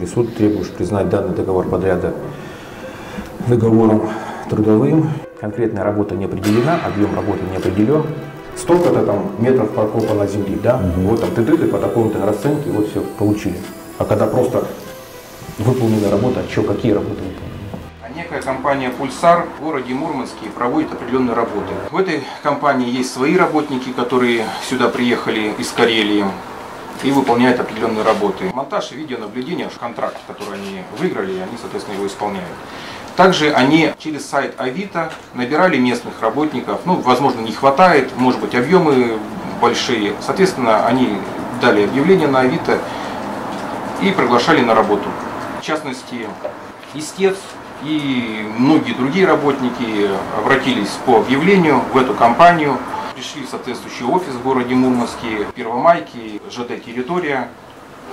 через суд требуешь признать данный договор подряда договором трудовым. Конкретная работа не определена, объем работы не определен. Столько-то там метров прокопано земли, да? Угу. Вот там ты ты по такому-то расценке вот все получили. А когда просто выполнена работа, а что, какие работы выполнены? некая компания «Пульсар» в городе Мурманске проводит определенные работы. В этой компании есть свои работники, которые сюда приехали из Карелии и выполняют определенные работы. Монтаж и видеонаблюдение, контракт, который они выиграли, они, соответственно, его исполняют. Также они через сайт Авито набирали местных работников. Ну, возможно, не хватает, может быть, объемы большие. Соответственно, они дали объявление на Авито и приглашали на работу. В частности, истец и многие другие работники обратились по объявлению в эту компанию, пришли в соответствующий офис в городе Мурманске, Первомайки, ЖД территория,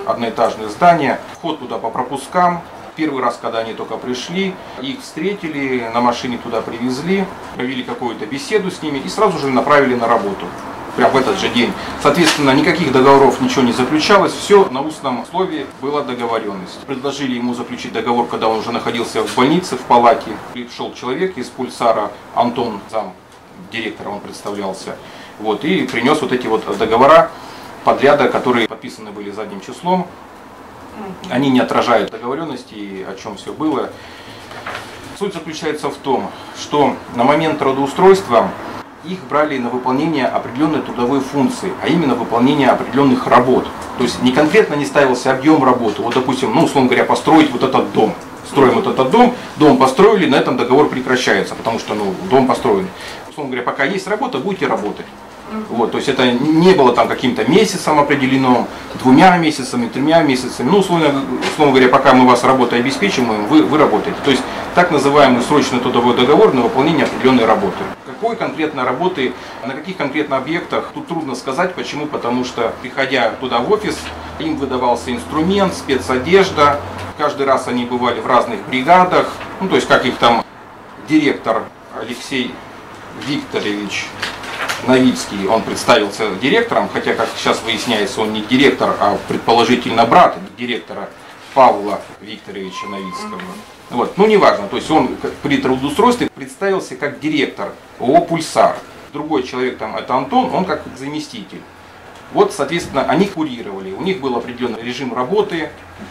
одноэтажное здание, вход туда по пропускам. Первый раз, когда они только пришли, их встретили, на машине туда привезли, провели какую-то беседу с ними и сразу же направили на работу прямо в этот же день. Соответственно, никаких договоров ничего не заключалось, все на устном слове была договоренность. Предложили ему заключить договор, когда он уже находился в больнице, в палате. Пришел человек из пульсара, Антон, зам директора он представлялся, вот, и принес вот эти вот договора подряда, которые подписаны были задним числом. Они не отражают договоренности, о чем все было. Суть заключается в том, что на момент трудоустройства их брали на выполнение определенной трудовой функции, а именно выполнение определенных работ. То есть не конкретно не ставился объем работы. Вот, допустим, ну, условно говоря, построить вот этот дом. Строим вот этот дом, дом построили, на этом договор прекращается, потому что ну, дом построен. Условно говоря, пока есть работа, будете работать. Вот, то есть это не было там каким-то месяцем определено, двумя месяцами, тремя месяцами. Ну, условно, условно говоря, пока мы вас работой обеспечим, вы, вы работаете. То есть так называемый срочный трудовой договор на выполнение определенной работы. Какой конкретно работы, на каких конкретно объектах, тут трудно сказать. Почему? Потому что, приходя туда в офис, им выдавался инструмент, спецодежда. Каждый раз они бывали в разных бригадах. Ну, то есть как их там директор Алексей Викторович Новицкий, он представился директором, хотя, как сейчас выясняется, он не директор, а предположительно брат директора Павла Викторовича Новицкого. Вот. Ну, неважно, то есть он при трудоустройстве представился как директор ООО «Пульсар». Другой человек там, это Антон, он как заместитель. Вот, соответственно, они курировали, у них был определенный режим работы,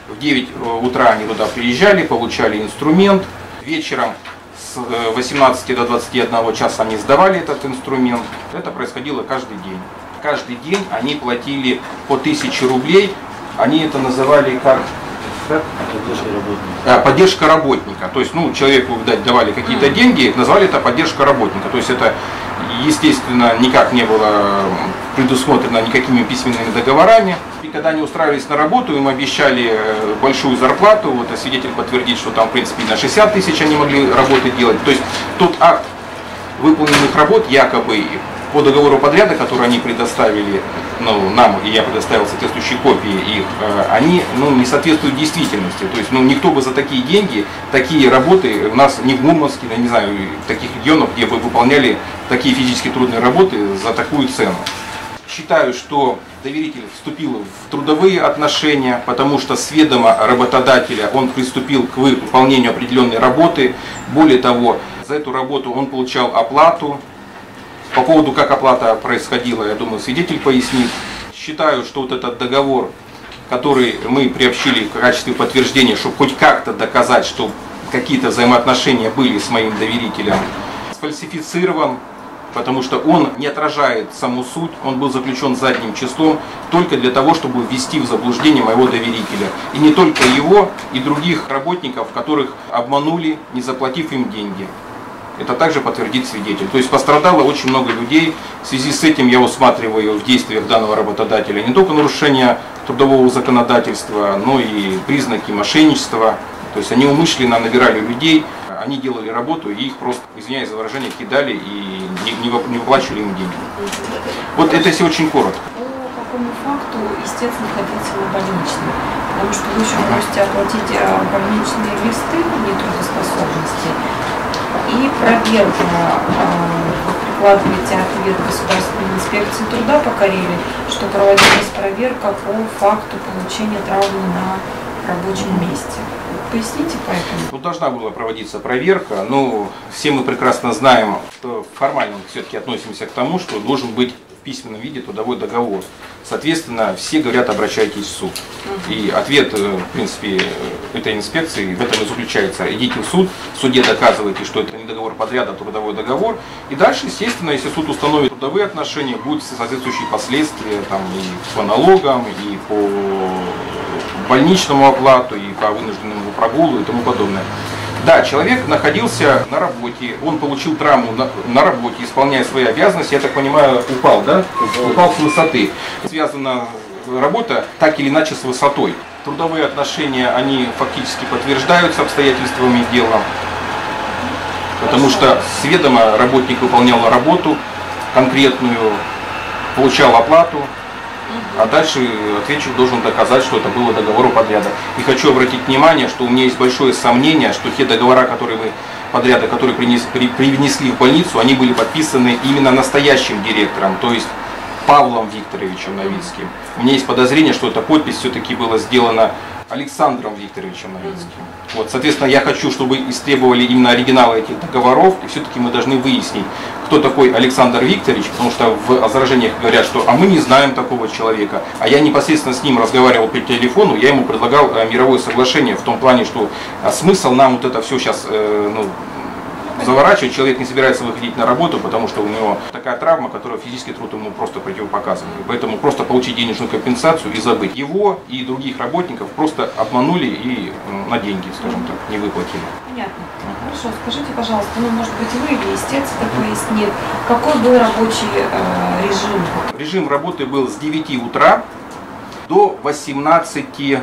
в 9 э, утра они туда приезжали, получали инструмент, вечером с 18 э, до 21 часа они сдавали этот инструмент. Это происходило каждый день. Каждый день они платили по 1000 рублей. Они это называли как Поддержка работника. Поддержка работника. То есть, ну, человеку, видать, давали какие-то деньги, назвали это поддержка работника. То есть это, естественно, никак не было предусмотрено никакими письменными договорами. Когда они устраивались на работу, им обещали э, большую зарплату, вот а свидетель подтвердит, что там, в принципе, на 60 тысяч они могли работы делать. То есть тот акт выполненных работ, якобы по договору подряда, который они предоставили ну, нам, и я предоставил соответствующие копии их, э, они ну, не соответствуют действительности. То есть ну, никто бы за такие деньги, такие работы, у нас не в Мурманске, я не знаю, в таких регионах, где бы выполняли такие физически трудные работы за такую цену. Считаю, что доверитель вступил в трудовые отношения, потому что с ведома работодателя он приступил к выполнению определенной работы. Более того, за эту работу он получал оплату, по поводу, как оплата происходила, я думаю, свидетель пояснит. Считаю, что вот этот договор, который мы приобщили в качестве подтверждения, чтобы хоть как-то доказать, что какие-то взаимоотношения были с моим доверителем, сфальсифицирован, потому что он не отражает саму суть, он был заключен задним числом только для того, чтобы ввести в заблуждение моего доверителя. И не только его, и других работников, которых обманули, не заплатив им деньги. Это также подтвердит свидетель. То есть пострадало очень много людей. В связи с этим я усматриваю в действиях данного работодателя не только нарушение трудового законодательства, но и признаки мошенничества. То есть они умышленно набирали людей, они делали работу и их просто, извиняюсь за выражение, кидали и не, не, не выплачивали им деньги. Вот это если очень коротко. По какому факту истец находился на больничном? Потому что вы еще просите оплатить э, больничные листы нетрудоспособности и проверка. А, прикладываете ответ Государственной инспекции труда по Карелии, что проводилась проверка по факту получения травмы на рабочем месте. Поясните поэтому. Тут должна была проводиться проверка, но все мы прекрасно знаем, что формально все-таки относимся к тому, что должен быть в письменном виде трудовой договор. Соответственно, все говорят, обращайтесь в суд. И ответ, э, в принципе, этой инспекции в этом и заключается. Идите в суд, в суде доказывайте, что это не договор подряда, а трудовой договор. И дальше, естественно, если суд установит трудовые отношения, будут соответствующие последствия там, и по налогам, и по больничному оплату, и по вынужденному прогулу и тому подобное. Да, человек находился на работе, он получил травму на, на работе, исполняя свои обязанности, я так понимаю, упал, да? Упал с высоты. Связана работа так или иначе с высотой. Трудовые отношения, они фактически подтверждаются обстоятельствами дела, потому что сведомо работник выполнял работу конкретную, получал оплату, а дальше ответчик должен доказать, что это было договору подряда. И хочу обратить внимание, что у меня есть большое сомнение, что те договора, которые мы подряда, которые принес, при, привнесли в больницу, они были подписаны именно настоящим директором, то есть Павлом Викторовичем Новицким. У меня есть подозрение, что эта подпись все-таки была сделана Александром Викторовичем Новицким. Вот, соответственно, я хочу, чтобы истребовали именно оригиналы этих договоров, и все-таки мы должны выяснить, кто такой Александр Викторович, потому что в возражениях говорят, что а мы не знаем такого человека, а я непосредственно с ним разговаривал по телефону, я ему предлагал э, мировое соглашение в том плане, что а, смысл нам вот это все сейчас э, ну, заворачивать, человек не собирается выходить на работу, потому что у него такая травма, которая физический труд ему просто противопоказан. Поэтому просто получить денежную компенсацию и забыть. Его и других работников просто обманули и на деньги, скажем так, не выплатили. Понятно. Хорошо, скажите, пожалуйста, ну, может быть, вы или истец это пояснит, какой был рабочий э, режим? Режим работы был с 9 утра до 18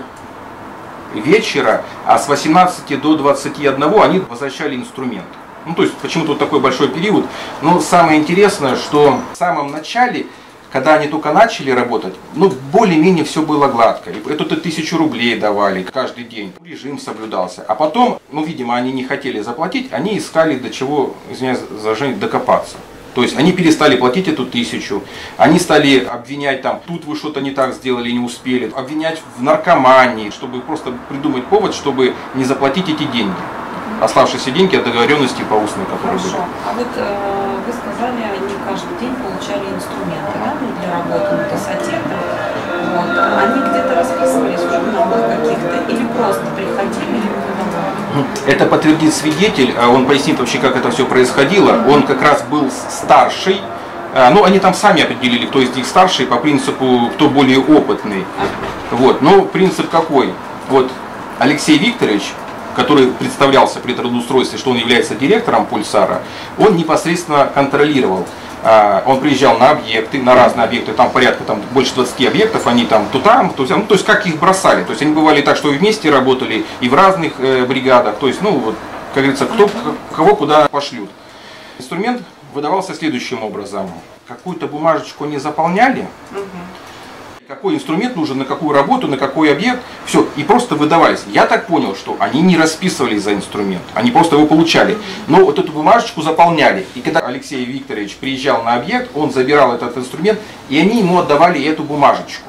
вечера, а с 18 до 21 они возвращали инструмент. Ну, то есть, почему тут такой большой период. Но самое интересное, что в самом начале, когда они только начали работать, ну, более-менее все было гладко. Эту тысячу рублей давали каждый день. Режим соблюдался. А потом, ну, видимо, они не хотели заплатить, они искали до чего, извиняюсь за жень, докопаться. То есть они перестали платить эту тысячу, они стали обвинять там, тут вы что-то не так сделали, не успели, обвинять в наркомании, чтобы просто придумать повод, чтобы не заплатить эти деньги оставшиеся деньги от договоренности по устной, которые Хорошо. были. А вот э, вы сказали, они каждый день получали инструменты да, ну, для работы на высоте. Вот. Они где-то расписывались в журналах каких-то или просто приходили и? Это подтвердит свидетель, а он пояснит вообще, как это все происходило. Он как раз был старший, а, ну, они там сами определили, кто из них старший, по принципу, кто более опытный. Вот. Но принцип какой? Вот Алексей Викторович который представлялся при трудоустройстве, что он является директором Пульсара, он непосредственно контролировал. А, он приезжал на объекты, на разные объекты, там порядка там, больше 20 объектов, они там то там, то там, ну, то есть как их бросали. То есть они бывали так, что и вместе работали, и в разных э, бригадах. То есть, ну, вот, как говорится, кто, кого куда пошлют. Инструмент выдавался следующим образом. Какую-то бумажечку не заполняли, какой инструмент нужен, на какую работу, на какой объект, все, и просто выдавались. Я так понял, что они не расписывались за инструмент, они просто его получали. Но вот эту бумажечку заполняли. И когда Алексей Викторович приезжал на объект, он забирал этот инструмент, и они ему отдавали эту бумажечку.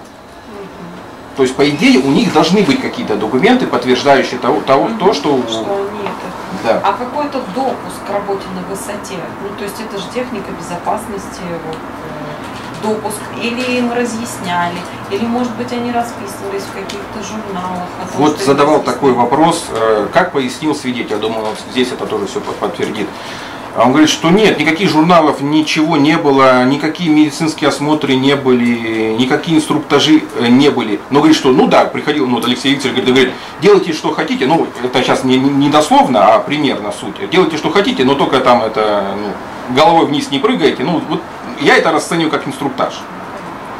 То есть, по идее, у них должны быть какие-то документы, подтверждающие того, того то, что... Да. А какой-то допуск к работе на высоте? Ну, то есть это же техника безопасности, вот, э, допуск. Или им разъясняли, или, может быть, они расписывались в каких-то журналах. том, Вот задавал им такой вопрос, э, как пояснил свидетель, я думаю, здесь это тоже все подтвердит. А Он говорит, что нет, никаких журналов, ничего не было, никакие медицинские осмотры не были, никакие инструктажи э, не были. Но говорит, что ну да, приходил, ну вот Алексей Викторович говорит, говорит, делайте что хотите, ну это сейчас не, не дословно, а примерно суть. Делайте что хотите, но только там это ну, головой вниз не прыгайте. Ну вот я это расцениваю как инструктаж.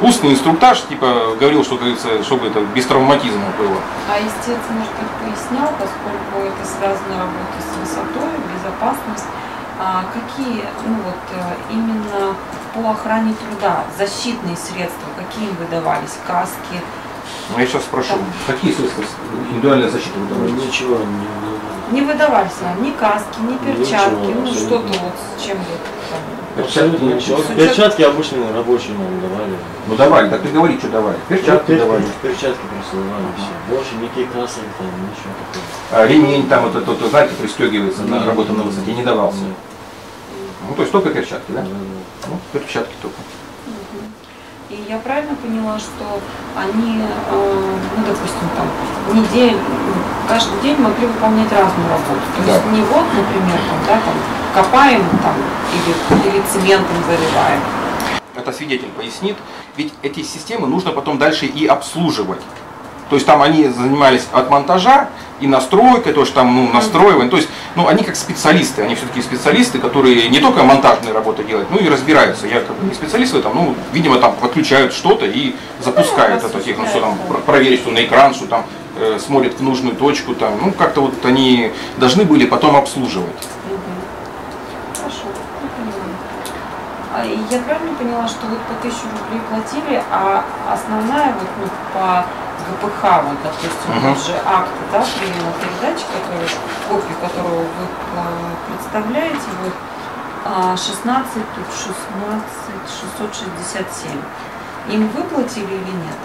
Устный инструктаж, типа, говорил, что, как говорится, чтобы это без травматизма было. А истец, может быть, пояснял, поскольку это связано работа с высотой, безопасность, а какие, ну вот, э, именно по охране труда, защитные средства, какие им выдавались, каски, Ну, я сейчас спрошу, какие средства индивидуальной защиты выдавались? Ничего не было. не выдавались нам ни каски, ни перчатки, Ничего, ну что-то вот с чем вот там Перчатки Абсолютно ничего. Перчатки обычно рабочие нам давали. Ну давай, так ты говори, что давай. Перчатки Пер- давали. Перчатки просто давали все. Больше никаких красок там, ничего такого. А ремень там вот этот, вот, знаете, пристегивается на Нет. работу на высоте, не давался. Нет. Ну, то есть только перчатки, да? Ну, перчатки только. И я правильно поняла, что они, э, ну, допустим, там, неделю, каждый день могли выполнять разную работу. То Да. есть не вот, например, там, да, там, копаем там, или, или цементом заливаем. Это свидетель пояснит. Ведь эти системы нужно потом дальше и обслуживать. То есть там они занимались от монтажа и настройкой, то есть там ну, настроиваем. То есть ну, они как специалисты, они все-таки специалисты, которые не только монтажные работы делают, ну и разбираются. Я как бы не специалист в этом, ну, видимо, там подключают что-то и запускают Ну, это технику, что там проверить, что на экран, что там э, смотрит в нужную точку, там, ну как-то вот они должны были потом обслуживать. Мгм. Хорошо, я поняла. А и я правильно поняла, что вот по тысячу рублей платили, а основная вот ну, по ГПХ, вот, допустим, Мгм. тот же акт, да, приема передачи, который, копию которого вы а, представляете, вот а, 16, тут 16, 667. Им выплатили или нет?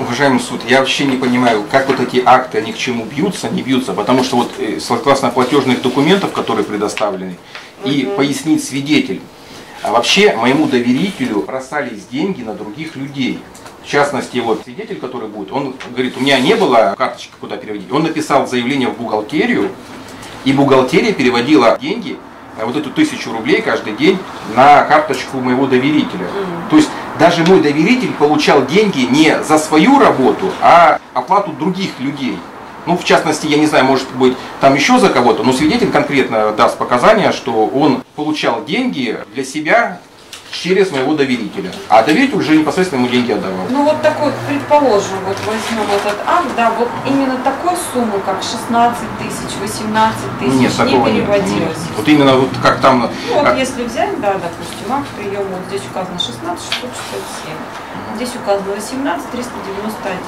Уважаемый суд, я вообще не понимаю, как вот эти акты, они к чему бьются, не бьются, потому что вот э, согласно платежных документов, которые предоставлены, и Мгм. пояснит свидетель, а вообще моему доверителю бросались деньги на других людей. В частности, вот свидетель, который будет, он говорит, у меня не было карточки, куда переводить. Он написал заявление в бухгалтерию, и бухгалтерия переводила деньги, э, вот эту тысячу рублей каждый день на карточку моего доверителя. То есть даже мой доверитель получал деньги не за свою работу, а оплату других людей. Ну, в частности, я не знаю, может быть, там еще за кого-то, но свидетель конкретно даст показания, что он получал деньги для себя через моего доверителя. А доверитель уже непосредственно ему деньги отдавал. Ну вот такой, предположим, вот возьмем этот акт, да, вот именно такой суммы, как 16 тысяч, 18 тысяч, Нет, не переводилось. Нет. Вот именно вот как там... Ну вот а, если взять, да, допустим, акт приема, вот здесь указано 16 667, здесь указано 18 391.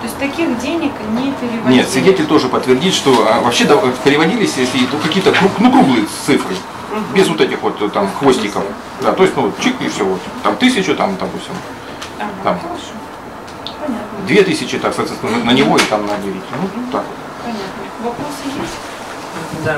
То есть таких денег не переводилось. Нет, свидетель тоже подтвердит, что а, вообще переводились, если то какие-то ну, круглые цифры, Мгм. без вот этих вот э, там хвостиков. Да, то есть, ну, чик и все, вот. Там тысячу, там, допустим, Ага, там. хорошо. Понятно. две тысячи, так, соответственно, на- него и там на доверителя. Ну, так вот. Понятно. Вопросы есть? Да.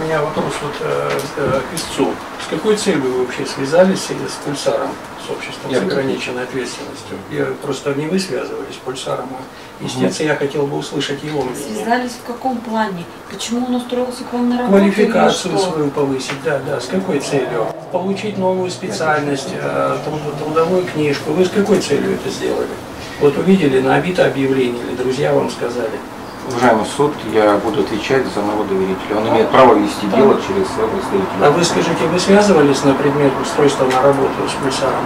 У меня вопрос вот э, э, к истцу. С какой целью вы вообще связались или с пульсаром, с обществом Я с ограниченной ответственностью? Я просто не вы связывались с пульсаром, а истец, и я хотел бы услышать его мнение. Связались в каком плане? Почему он устроился к вам на работу? Квалификацию свою повысить, да, да. С какой целью? Получить новую специальность, э, труд- трудовую книжку. Вы с какой целью это сделали? Вот увидели на Авито объявление, или друзья вам сказали. Уважаемый суд, я буду отвечать за моего доверителя. Он имеет право вести дело через своего представителя. А вы скажите, вы связывались на предмет устройства на работу с пульсаром?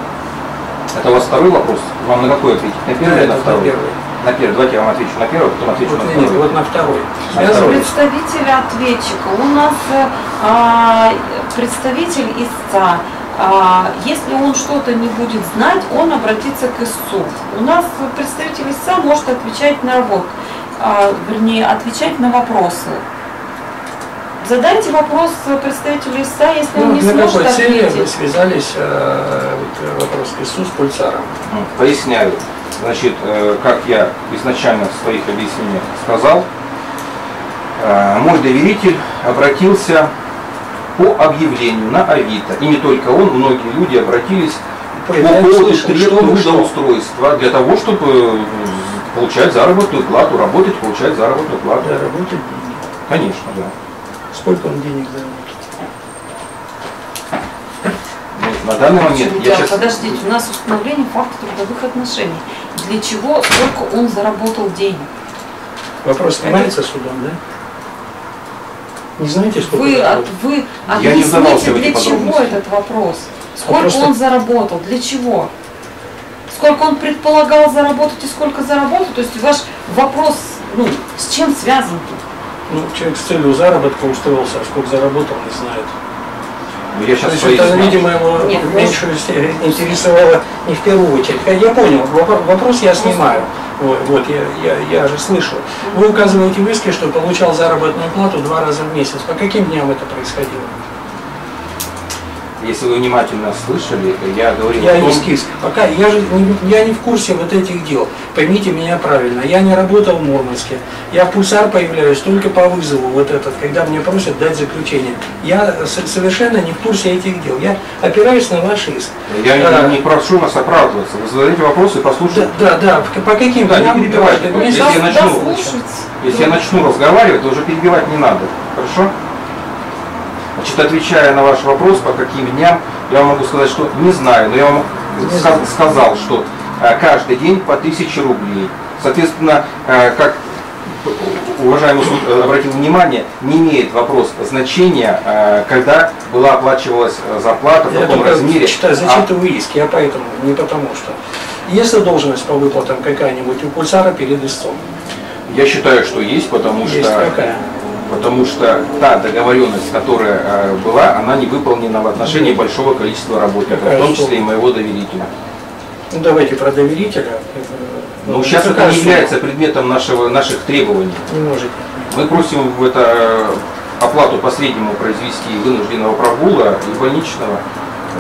Это у вас второй вопрос? Вам на какой ответить? На первый или на второй? первый. На первый. Давайте я вам отвечу на первый, потом отвечу Вот, на нет, второй. вот на второй. На второй. Представитель ответчика. У нас а, представитель истца. А, если он что-то не будет знать, он обратится к истцу. У нас представитель истца может отвечать на вот, вернее, отвечать на вопросы. Задайте вопрос представителю истца, если он Ну, не для сможет какой цели вы ответить. связались, э, вот, э, вопрос с пульсаром? Поясняю. Значит, э, как я изначально в своих объяснениях сказал, э, мой доверитель обратился по объявлению на Авито. И не только он, многие люди обратились по не поводу слышал, треб- что вы что? трудоустройства для того, чтобы э, получать заработную плату, работать, получать заработную плату. Да, работать. Конечно, да. Сколько он денег заработал? Ну, на данный момент Почему? я Да, сейчас... Подождите, у нас установление факта трудовых отношений. Для чего, сколько он заработал денег? Вопрос снимается судом, да? Не знаете, сколько Вы, от, заработал? вы Я не вдавался объясните, для чего этот вопрос? Сколько просто- он заработал, для чего? Сколько он предполагал заработать и сколько заработал? То есть ваш вопрос, ну, с чем связан тут? Ну, человек с целью заработка устроился, а сколько заработал, не знает. Ну, Я То сейчас есть свои это, видимо, его Нет, в меньшую степень интересовало не в первую очередь. Я понял, вопро- вопрос я снимаю. Вот, вот, я, я, я же слышу. Вы указываете в иске, что получал заработную плату два раза в месяц. По каким дням это происходило? Если вы внимательно слышали, я говорил Я том, есть иск. Пока я же не, я не в курсе вот этих дел. Поймите меня правильно. Я не работал в Мурманске. Я в пульсар появляюсь только по вызову вот этот, когда мне просят дать заключение. Я совершенно не в курсе этих дел. Я опираюсь на ваш иск. я Да. не, не прошу вас оправдываться. Вы задаете вопросы и Да, послушайте. да, да, по каким Да, не перебивайте. Если я начну-. Если я начну разговаривать, то уже перебивать не надо. Хорошо? Значит, отвечая на ваш вопрос, по каким дням, я вам могу сказать, что не знаю, но я вам сказал, что э, каждый день по 1000 рублей. Соответственно, э, как уважаемый суд э, обратил внимание, не имеет вопрос значения, когда была оплачивалась зарплата, в Я каком размере. читаю, А- зачитываю иск, я поэтому, не потому что. Есть должность по выплатам какая-нибудь у пульсара перед истцом? Я считаю, что есть, потому Есть что какая? Потому что та договоренность, которая э, была, она не выполнена в отношении большого количества работников, Какая в том сумма? числе и моего доверителя. Ну давайте про доверителя. Но сейчас это какая не сумма? является предметом нашего, наших требований. Не можете. Мы просим в это э, оплату последнему произвести вынужденного прогула и больничного.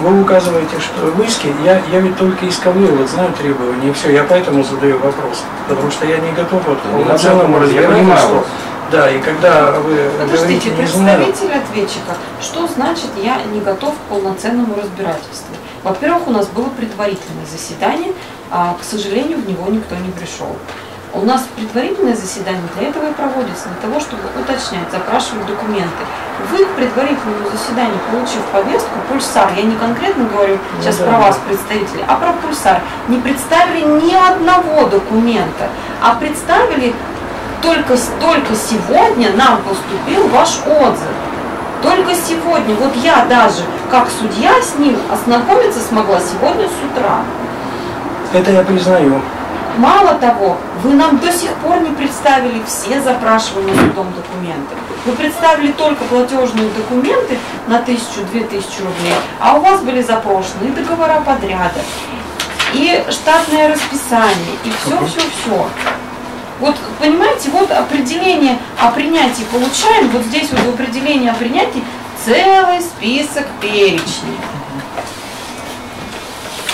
Вы указываете, что в иске, я, я ведь только исковые, вот знаю требования, и все, я поэтому задаю вопрос. Потому что я не готов вот Да полноценному этого, я понимаю разбирательству. Да, и когда вы Подождите, говорите, представитель ответчика, что значит я не готов к полноценному разбирательству? Во-первых, у нас было предварительное заседание, а, к сожалению, в него никто не пришел. У нас предварительное заседание для этого и проводится, для того, чтобы уточнять, запрашивать документы. Вы к предварительному заседанию, получив повестку, пульсар, я не конкретно говорю Ну сейчас да. про вас, представители, а про пульсар, не представили ни одного документа, а представили только, только сегодня нам поступил ваш отзыв. Только сегодня. Вот я даже как судья с ним ознакомиться смогла сегодня с утра. это я признаю. Мало того, вы нам до сих пор не представили все запрашиваемые судом документы. Вы представили только платежные документы на тысячу-две тысячи рублей, а у вас были запрошены и договора подряда, и штатное расписание, и все-все-все. Вот, понимаете, вот определение о принятии получаем, вот здесь вот в определении о принятии целый список перечней.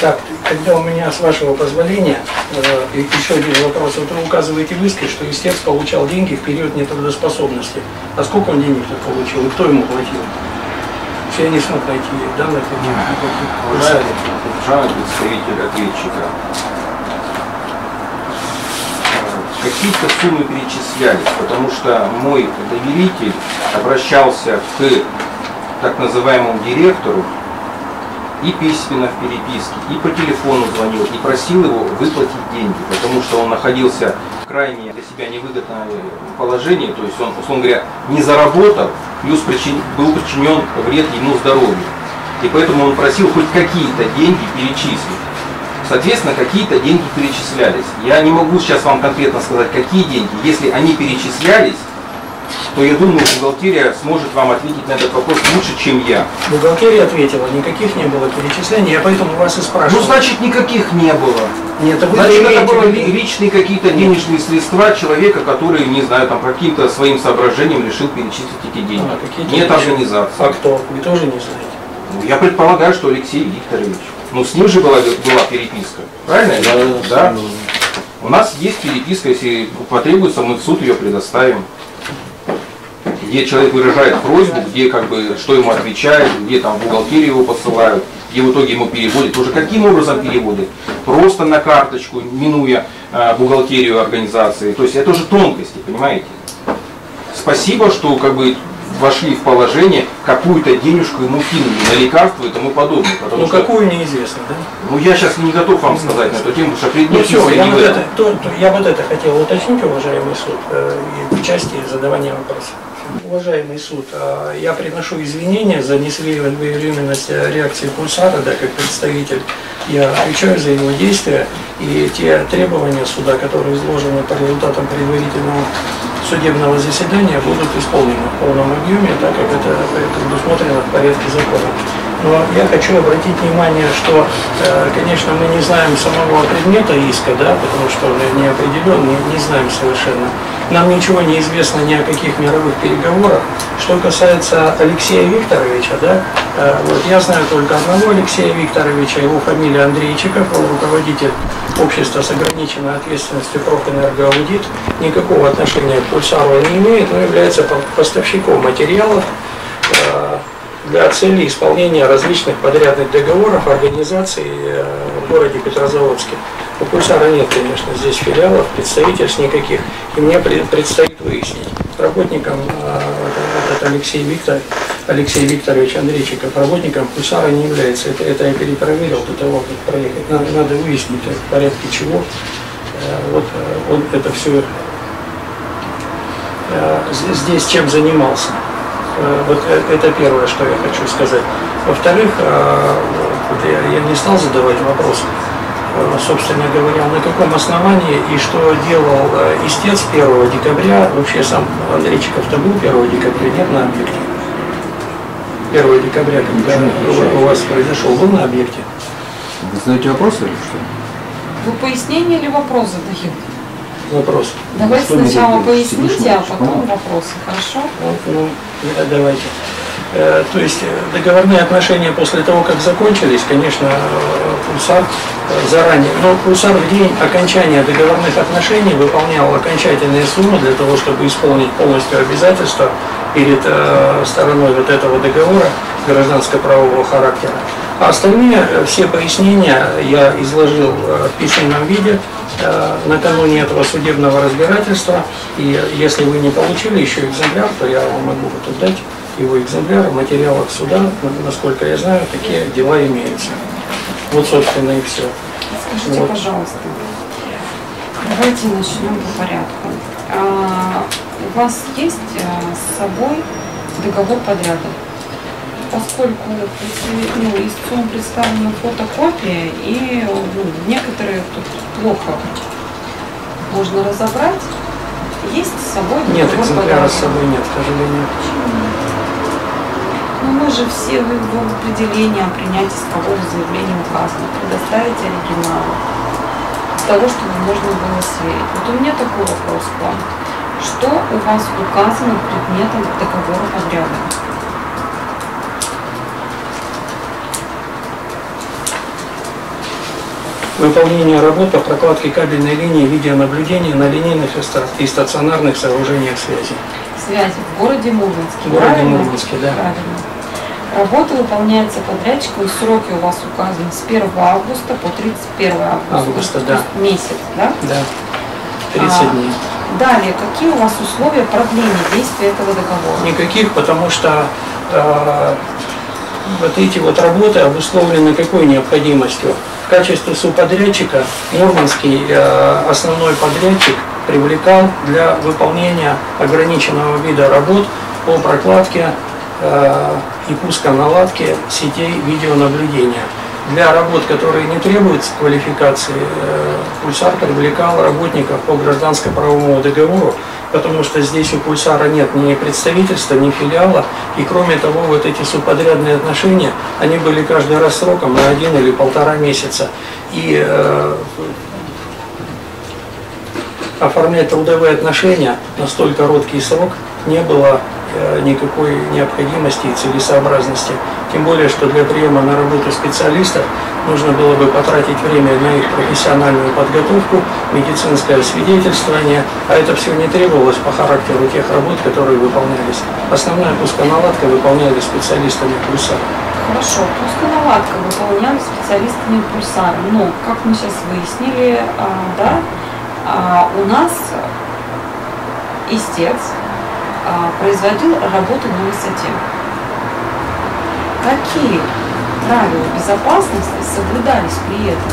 Так, когда у меня, с вашего позволения, э, еще один вопрос. Вот вы указываете в иске, что истец получал деньги в период нетрудоспособности. А сколько он денег-то получил и кто ему платил? Все я не смог найти данных. Уважаемый уважаемый представитель ответчика, э, какие-то суммы перечислялись, потому что мой доверитель обращался к так называемому директору и письменно в переписке, и по телефону звонил, и просил его выплатить деньги, потому что он находился в крайне для себя невыгодном положении, то есть он, условно говоря, не заработал, плюс причин- был причинен вред ему здоровью. И поэтому он просил хоть какие-то деньги перечислить. Соответственно, какие-то деньги перечислялись. Я не могу сейчас вам конкретно сказать, какие деньги. Если они перечислялись, то я думаю, бухгалтерия сможет вам ответить на этот вопрос лучше, чем я. Бухгалтерия ответила, никаких не было перечислений, я поэтому вас и Ну, спрашиваю. значит, никаких не было. Нет, вы Значит, это были ли- личные какие-то денежные средства человека, который, не знаю, там по каким-то своим соображениям решил перечислить эти деньги. А, какие Нет деньги? организации. А кто? Вы тоже не знаете. Ну, Я предполагаю, что Алексей Викторович. Ну, с ним же была, была переписка. Правильно? Да. У нас есть переписка, если потребуется, мы в суд ее предоставим. Где человек выражает просьбу, где как бы что ему отвечают, где там в бухгалтерию его посылают, где в итоге ему переводят. Уже каким образом переводят? Просто на карточку, минуя э, бухгалтерию организации. То есть это уже тонкости, понимаете? Спасибо, что как бы вошли в положение, какую-то денежку ему кинули на лекарства и тому подобное. Потому Ну что, какую неизвестно, да? ну я сейчас не готов вам сказать на эту тему, потому что Ну предмет все, я вот, это, то- то- я вот это хотел уточнить, уважаемый суд, э, в части задавания вопросов. Уважаемый суд, а, я приношу извинения за несвоевременность э, реакции Пульсара, да, как представитель. Я отвечаю за его действия. И те требования суда, которые изложены по результатам предварительного судебного заседания, будут исполнены в полном объеме, так как это предусмотрено в порядке закона. Но я хочу обратить внимание, что, э, конечно, мы не знаем самого предмета иска, да, потому что он не определен, не, не знаем совершенно. Нам ничего не известно ни о каких мировых переговорах. Что касается Алексея Викторовича, да, э, вот я знаю только одного Алексея Викторовича, его фамилия Андрейчиков, он руководитель общества с ограниченной ответственностью Профэнергоаудит, никакого отношения к Пульсару не имеет, но является поставщиком материалов э, для цели исполнения различных подрядных договоров организаций э, в городе Петрозаводске. У Пульсара нет, конечно, здесь филиалов, представительств никаких, и мне предстоит выяснить. Работникам, э, вот Алексей, Виктор, Алексей Викторович Андрейчиков, работником Пульсара не является. Это, это я перепроверил до того, как проехать. Надо, надо выяснить, в порядке чего. Э, вот он это все здесь чем занимался. Э, вот э, это первое, что я хочу сказать. Во-вторых, э, я не стал задавать вопрос, собственно говоря, на каком основании и что делал истец 1 декабря, вообще сам Андрейчиков-то был 1 декабря, нет на объекте? 1 декабря, когда у вас произошел, был на объекте? Вы задаете вопросы или что? Вы пояснение или вопрос задаете? Вопрос. Давайте сначала поясните, а потом вопросы, хорошо? Ну, давайте. Э, то есть э, договорные отношения после того, как закончились, конечно, э, заранее, но Пульсар в день окончания договорных отношений выполнял окончательные суммы для того, чтобы исполнить полностью обязательства перед стороной вот этого договора гражданско-правового характера. А остальные все пояснения я изложил в письменном виде накануне этого судебного разбирательства. И если вы не получили еще экземпляр, то я вам могу вот дать его экземпляр в материалах суда, насколько я знаю, такие дела имеются. Вот, собственно, и все. Скажите, вот. пожалуйста, давайте начнем по порядку. А, у вас есть а, с собой договор подряда? Поскольку ну, истцом представлена фотокопия, и ну, некоторые тут плохо можно разобрать, есть с собой Нет, экземпляра с собой нет, к сожалению. Ну, мы же все в определении о принятии искового заявления указано. Предоставить оригиналы. Для того, чтобы можно было сверить. Вот у меня такой вопрос к вам. Что у вас указано предметом договора подряда? Выполнение работ по прокладке кабельной линии видеонаблюдения на линейных и стационарных сооружениях связи. Связи в городе Мурманске. В городе? Мурманске, да. Правильно. Работа выполняется подрядчиком, сроки у вас указаны с 1 августа по 31 августа. Августа, да. Месяц, да? Да. 30 а, дней. Далее, какие у вас условия продления действия этого договора? Никаких, потому что э, вот эти вот работы обусловлены какой необходимостью? В качестве субподрядчика Мурманский э, основной подрядчик привлекал для выполнения ограниченного вида работ по прокладке Э, и пусконаладки сетей видеонаблюдения. Для работ, которые не требуют квалификации, э, Пульсар привлекал работников по гражданско-правовому договору, потому что здесь у Пульсара нет ни представительства, ни филиала, и кроме того, вот эти субподрядные отношения, они были каждый раз сроком на один или полтора месяца. И э, оформлять трудовые отношения на столь короткий срок не было Э, никакой необходимости и целесообразности. Тем более, что для приема на работу специалистов нужно было бы потратить время на их профессиональную подготовку, медицинское свидетельствование, а это все не требовалось по характеру тех работ, которые выполнялись. Основная пусконаладка выполнялась специалистами пульсара. Хорошо, пусконаладка выполнялась специалистами пульсара, но, как мы сейчас выяснили, а, да, а, у нас истец производил работы на высоте. Какие правила безопасности соблюдались при этом?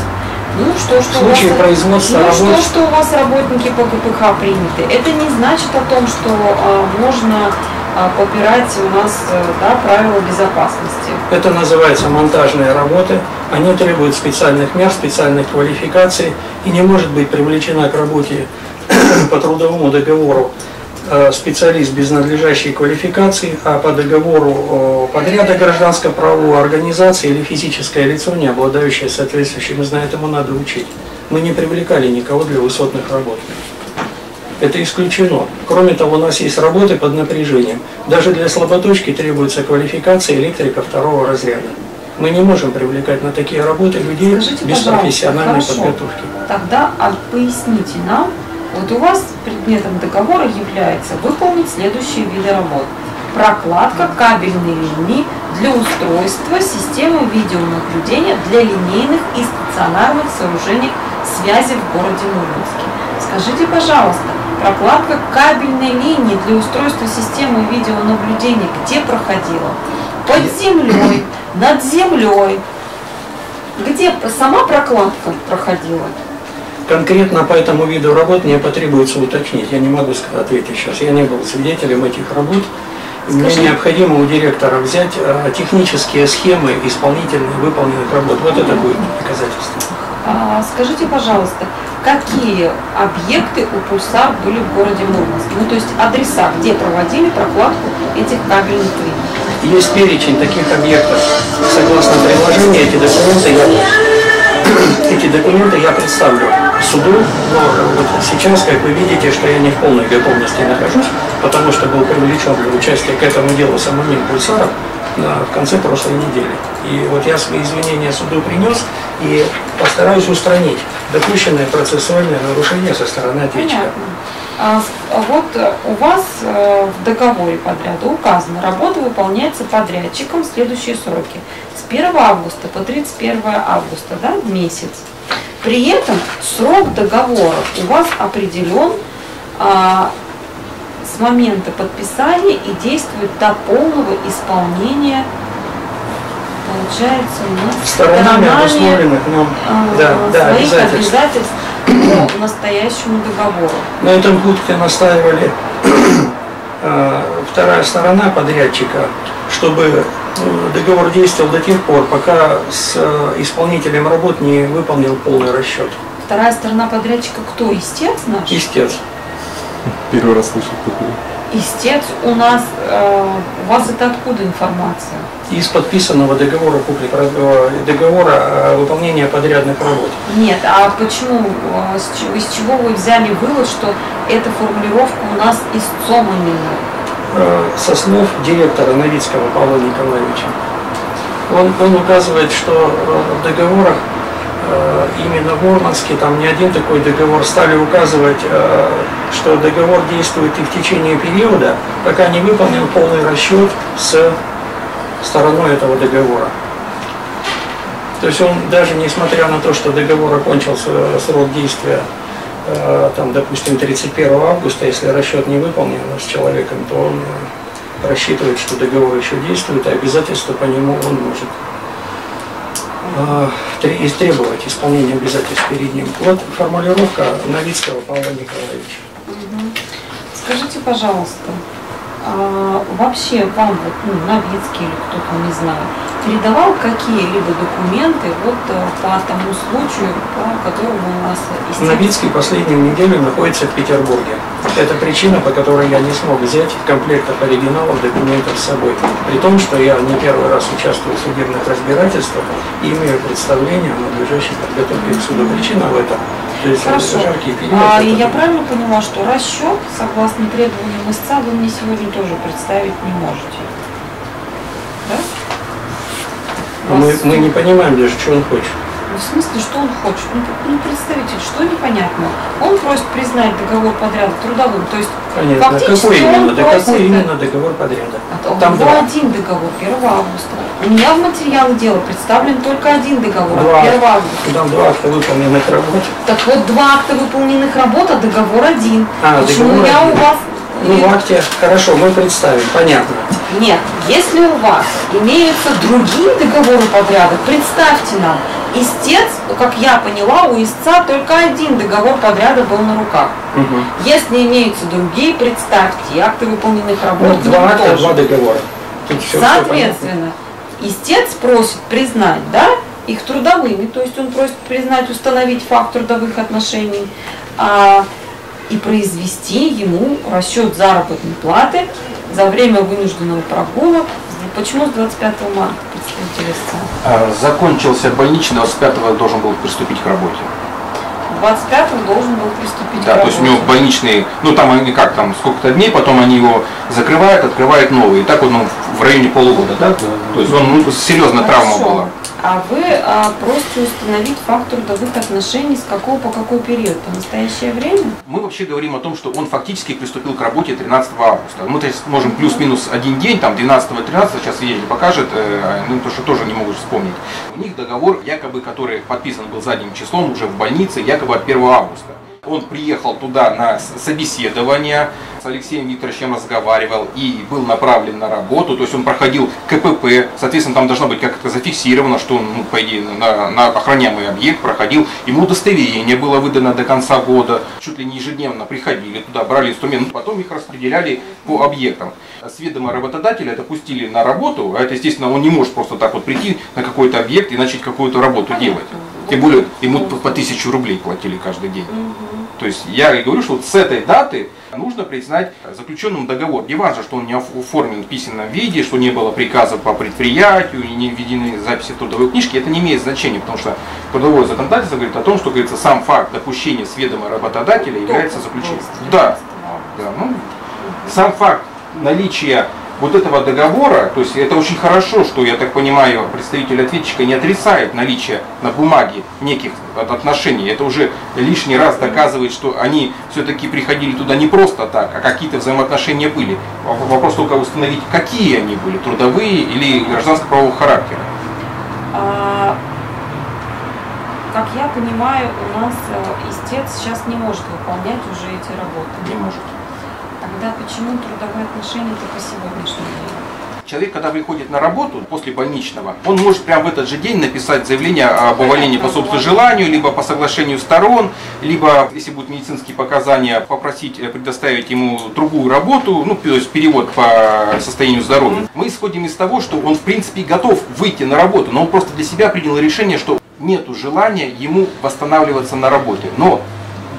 Ну, что, что, в случае у вас, производства ну, работ... что, что у вас работники по КПХ приняты, это не значит о том, что а, можно а, попирать у нас э, да, правила безопасности. Это называется монтажные работы. Они требуют специальных мер, специальных квалификаций и не может быть привлечена к работе по трудовому договору специалист без надлежащей квалификации, а по договору э, подряда гражданско-правовой организации или физическое лицо, не обладающее соответствующими знаниями, этому надо учить. Мы не привлекали никого для высотных работ. Это исключено. Кроме того, у нас есть работы под напряжением. Даже для слаботочки требуется квалификация электрика второго разряда. Мы не можем привлекать на такие работы людей Скажите, без профессиональной хорошо. подготовки. Тогда а, поясните нам, вот у вас предметом договора является выполнить следующие виды работ. Прокладка кабельной линии для устройства системы видеонаблюдения для линейных и стационарных сооружений связи в городе Мурманске. Скажите, пожалуйста, прокладка кабельной линии для устройства системы видеонаблюдения где проходила? Под землей, над землей. Где сама прокладка проходила? Конкретно по этому виду работ мне потребуется уточнить. Я не могу ответить сейчас. Я не был свидетелем этих работ. И Мне Скажи. необходимо у директора взять э, технические схемы исполнительных выполненных работ. Вот это будет доказательство. А, скажите, пожалуйста, какие объекты у Пульсар были в городе Мурманске? Ну, то есть адреса, где проводили прокладку этих кабельных линий? Есть перечень таких объектов. Согласно приложению, эти документы я, эти документы я представлю суду, но вот сейчас, как вы видите, что я не в полной готовности нахожусь, потому что был привлечен для участия к этому делу самим Пульсаром в конце прошлой недели. И вот я свои извинения суду принес и постараюсь устранить допущенные процессуальные нарушения со стороны ответчика. А, а вот э, у вас э, в договоре подряда указано, работа выполняется подрядчиком в следующие сроки. С 1 августа по 31 августа, да, месяц. При этом срок договора у вас определен а, с момента подписания и действует до полного исполнения, получается, у нас Сторонами обусловленных нам а, да, да, своих обязательств. обязательств по настоящему договору. На этом пункте настаивали э, вторая сторона подрядчика, чтобы договор действовал до тех пор, пока с э, исполнителем работ не выполнил полный расчет. Вторая сторона подрядчика кто? Истец наш? Истец. Первый раз слышу такое. Истец у нас, э, у вас это откуда информация? Из подписанного договора купли договора о выполнении подрядных работ. Нет, а почему, э, из чего вы взяли вывод, что эта формулировка у нас истцом именно? Э, со слов директора Новицкого Павла Николаевича. Он, он указывает, что э, в договорах э, именно в Мурманске, там не один такой договор, стали указывать, что договор действует и в течение периода, пока не выполнен полный расчет с стороной этого договора. То есть он даже несмотря на то, что договор окончился срок действия там, допустим, 31 августа, если расчет не выполнен с человеком, то он э, рассчитывает, что договор еще действует, и обязательства по нему он может э, тре- истребовать исполнение обязательств перед ним. Вот формулировка Новицкого Павла Николаевича. Скажите, пожалуйста, а вообще вам, вот, ну, Новицкий или кто-то, не знаю, передавал какие-либо документы вот э, по тому случаю, по которому у нас истец- Новицкий последнюю неделю находится в Петербурге. Это причина, по которой я не смог взять комплектов оригиналов документов с собой. При том, что я не первый раз участвую в судебных разбирательствах и имею представление о надлежащей подготовке к суду. Причина в этом. То есть Хорошо. жаркий период. А, я правильно поняла, что расчет, согласно требованиям истца, вы мне сегодня тоже представить не можете? Да? мы, Вас- мы не понимаем даже, что он хочет. Ну, В смысле, что он хочет? Ну, ну, представитель, что непонятно? Он просит признать договор подряда трудовым, то есть Понятно. фактически Какой он именно, да просит... какой именно договор подряда? А Там него два. один договор, 1 августа. У меня в материалы дела представлен только один договор, Два. 1 августа. Там два акта выполненных работ. Так вот, два акта выполненных работ, а договор один. А, Почему договор я один. у вас... Ну, в акте, хорошо, мы представим, понятно. Нет, если у вас имеются другие договоры подряда, представьте нам, истец, как я поняла, у истца только один договор подряда был на руках. Если имеются другие, представьте, акты выполненных работ. Вот два акта, тоже. два договора. Тут всё Соответственно, истец просит признать, да, их трудовыми, то есть он просит признать, установить факт трудовых отношений а, и произвести ему расчет заработной платы за время вынужденного прогула. Почему с 25 марта? А, Закончился больничный, 25 должен был приступить к работе. 25 должен был приступить Да, к то есть у него работе. больничный, ну там они как там, сколько-то дней, потом они его закрывают, открывают новый. И так вот ну, в районе полугода, да? То есть он, ну, серьезная травма была. А вы а, просите установить факт трудовых отношений с какого по какой период? По настоящее время? Мы вообще говорим о том, что он фактически приступил к работе 13 августа. Мы то есть, можем плюс-минус один день, там 12-13, сейчас свидетель покажет, э, ну то, что тоже не могу вспомнить. У них договор, якобы, который подписан был задним числом уже в больнице, якобы от 1 августа. Он приехал туда на собеседование, с Алексеем Викторовичем разговаривал и был направлен на работу, то есть он проходил КПП, соответственно, там должно быть как-то зафиксировано, что он, ну, по идее, на, на охраняемый объект проходил, ему удостоверение было выдано до конца года, чуть ли не ежедневно приходили туда, брали инструменты, ну, потом их распределяли по объектам. С ведома работодателя допустили на работу, а это, естественно, он не может просто так вот прийти на какой-то объект и начать какую-то работу делать. Тем более, ему по, тысячу рублей платили каждый день. То есть я и говорю, что вот с этой даты нужно признать заключенным договор. Не важно, что он не оф- оформлен в письменном виде, что не было приказа по предприятию, не введены записи в трудовой книжке, это не имеет значения, потому что трудовое законодательство говорит о том, что говорится, сам факт допущения с ведома работодателя является заключением. Да, да, ну, сам факт наличия вот этого договора, то есть это очень хорошо, что, я так понимаю, представитель ответчика не отрицает наличие на бумаге неких от- отношений. Это уже лишний раз доказывает, что они все-таки приходили туда не просто так, а какие-то взаимоотношения были. Воп- Вопрос только установить, какие они были, трудовые или гражданско-правового характера. А, как я понимаю, у нас э, истец сейчас не может выполнять уже эти работы. Не может. Тогда почему трудовые отношения-то по сегодняшний день? Человек, когда приходит на работу после больничного, он может прямо в этот же день написать заявление об увольнении по собственному желанию, либо по соглашению сторон, либо, если будут медицинские показания, попросить э, предоставить ему другую работу, ну, то есть перевод по состоянию здоровья. Мы исходим из того, что он, в принципе, готов выйти на работу, но он просто для себя принял решение, что нету желания ему восстанавливаться на работе. Но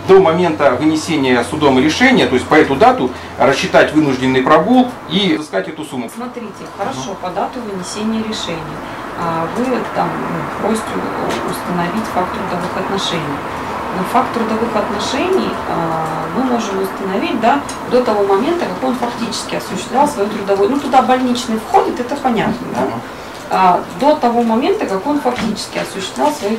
до момента вынесения судом решения, то есть по эту дату, рассчитать вынужденный прогул и взыскать эту сумму. Смотрите, хорошо, по дату вынесения решения а вы там ну, просите установить факт трудовых отношений. Но факт трудовых отношений а, мы можем установить да, до того момента, как он фактически осуществлял свою трудовую. Ну, туда больничный входит, это понятно, да? А, до того момента, как он фактически осуществлял свою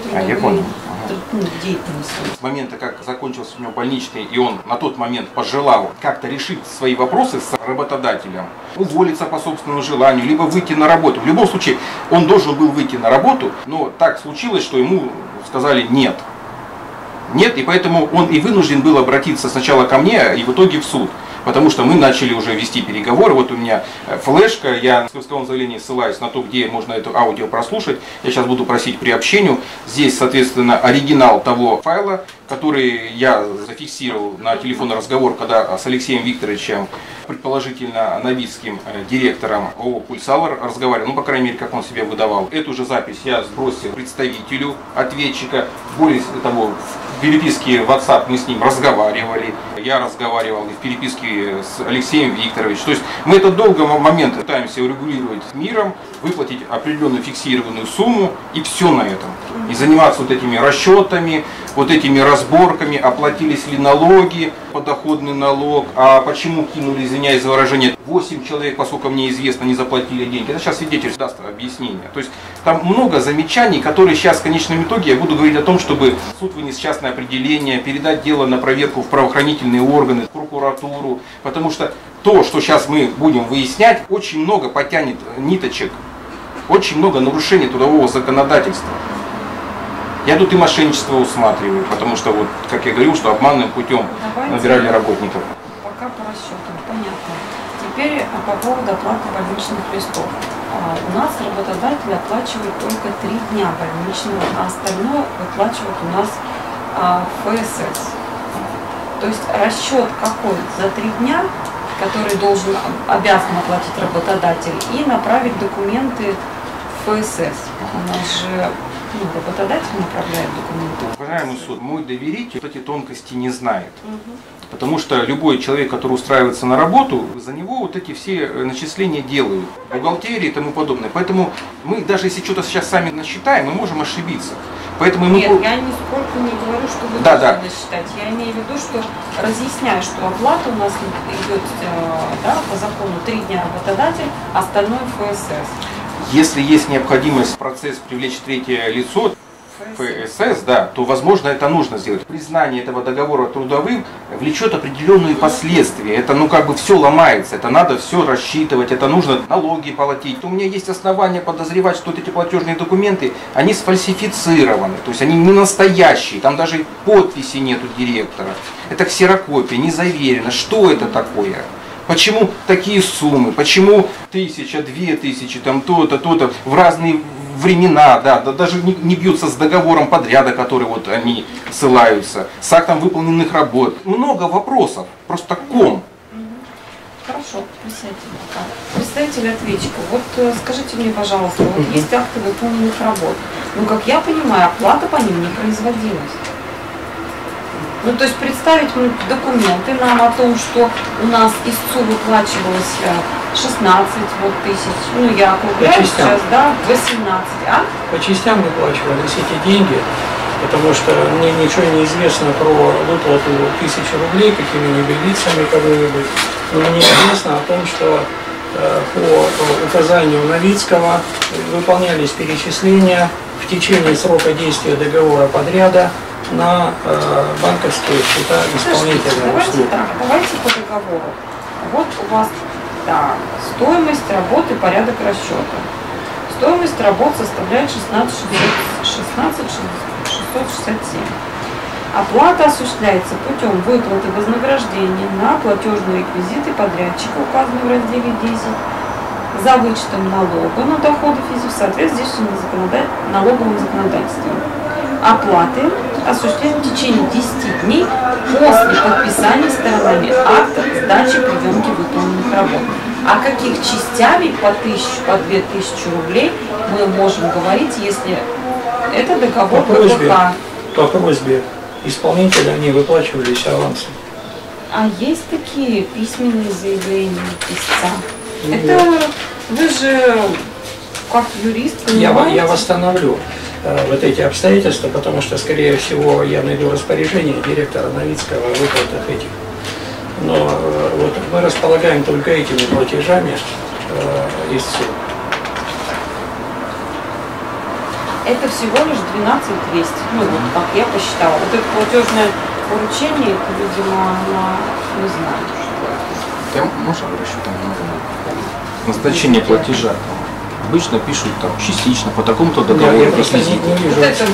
А, ну, деятельность. С момента, как закончился у него больничный, и он на тот момент пожелал как-то решить свои вопросы с работодателем, уволиться по собственному желанию, либо выйти на работу. В любом случае, он должен был выйти на работу, но так случилось, что ему сказали нет. Нет, и поэтому он и вынужден был обратиться сначала ко мне, и в итоге в суд. Потому что мы начали уже вести переговоры. Вот у меня э, флешка, я в исковом заявлении ссылаюсь на то, где можно это аудио прослушать. Я сейчас буду просить приобщению. Здесь, соответственно, оригинал того файла, который я зафиксировал на телефонный разговор, когда с Алексеем Викторовичем, предположительно новицким э, директором ООО «Пульсалар» разговаривал, ну, по крайней мере, как он себя выдавал. Эту же запись я сбросил представителю ответчика. Более того, переписке WhatsApp мы с ним разговаривали. Я разговаривал и в переписке с Алексеем Викторовичем. То есть мы этот долгий момент пытаемся урегулировать миром, выплатить определенную фиксированную сумму и все на этом. И заниматься вот этими расчетами, вот этими разборками, оплатились ли налоги, подоходный налог, а почему кинули, извиняюсь за выражение, 8 человек, поскольку мне известно, не заплатили деньги. Это сейчас свидетель даст объяснение. То есть там много замечаний, которые сейчас в конечном итоге я буду говорить о том, чтобы суд вынес частное определение, передать дело на проверку в правоохранительные органы, в прокуратуру, потому что то, что сейчас мы будем выяснять, очень много потянет ниточек, очень много нарушений трудового законодательства. Я тут и мошенничество усматриваю, потому что, вот, как я говорил, что обманным путем Давайте. набирали работников. Пока по расчетам, понятно. Теперь а, по поводу оплаты больничных листов. а, у нас работодатель оплачивает только три дня больничного, а остальное выплачивает у нас а, ФСС. То есть расчет какой за три дня, который должен, обязан оплатить работодатель, и направить документы в ФСС. У нас же ну, работодатель направляет документы. Уважаемый суд, мой доверитель эти тонкости не знает. Потому что любой человек, который устраивается на работу, за него вот эти все э, начисления делают, бухгалтерии и тому подобное. Поэтому мы даже если что-то сейчас сами насчитаем, мы можем ошибиться. Поэтому мы... Нет, я нисколько не говорю, что вы Да, должны да. считать. Я имею в виду, что разъясняю, что оплата у нас идет э, да, по закону три дня работодатель, остальное ФСС. Если есть необходимость в процесс привлечь третье лицо, ФСС, да, то, возможно, это нужно сделать. Признание этого договора трудовым влечет определенные последствия. Это, ну, как бы все ломается, это надо все рассчитывать, это нужно налоги платить. У меня есть основания подозревать, что вот эти платежные документы, они сфальсифицированы, то есть они не настоящие, там даже подписи нету директора. Это ксерокопия, не заверено. Что это такое? Почему такие суммы? Почему тысяча, две тысячи, там то-то, то-то, в разные времена, да, да даже не, не бьются с договором подряда, который вот они ссылаются, с актом выполненных работ. Много вопросов, просто ком. Хорошо, пока. Представитель ответчика, вот э, скажите мне, пожалуйста, вот есть акты выполненных работ. Ну, как я понимаю, оплата по ним не производилась. Ну, то есть представить документы нам о том, что у нас истцу выплачивалось э, 16 вот, тысяч, ну, я округляю сейчас, да, 18, а? По частям выплачивались эти деньги, потому что мне ничего не известно про выплату тысячи рублей какими-нибудь лицами кого-нибудь. Но мне известно о том, что э, по указанию Новицкого выполнялись перечисления в течение срока действия договора подряда на э, банковские счета Подождите, исполнителя давайте услуг. так, давайте по договору. Вот у вас так, стоимость работы, порядок расчета. Стоимость работ составляет 16 16 667. Оплата осуществляется путем выплаты вознаграждения на платежные реквизиты подрядчика, указанные в разделе 10, за вычетом налога на доходы физических в соответствии с законода- налоговым законодательством. Оплаты осуществляем в течение 10 дней после подписания сторонами акта сдачи приемки выполненных работ. О каких частями по тысячу, по две тысячи рублей мы можем говорить, если это договор По просьбе, ППК. по просьбе исполнителя они выплачивались авансом. А есть такие письменные заявления писца? Ну, Это вы же как юрист Я, понимаете? я восстановлю э, вот эти обстоятельства, потому что, скорее всего, я найду распоряжение директора Новицкого о выплатах этих. Но э, вот мы располагаем только этими платежами э, истцу. Это всего лишь 12 200. Ну, вот как я посчитала. Вот это платежное поручение, это, видимо, она не знаю, что это. Там можно обращу там назначение платежа. Там. Обычно пишут там частично по такому-то Я, договору я просто не, не вижу. Вот это,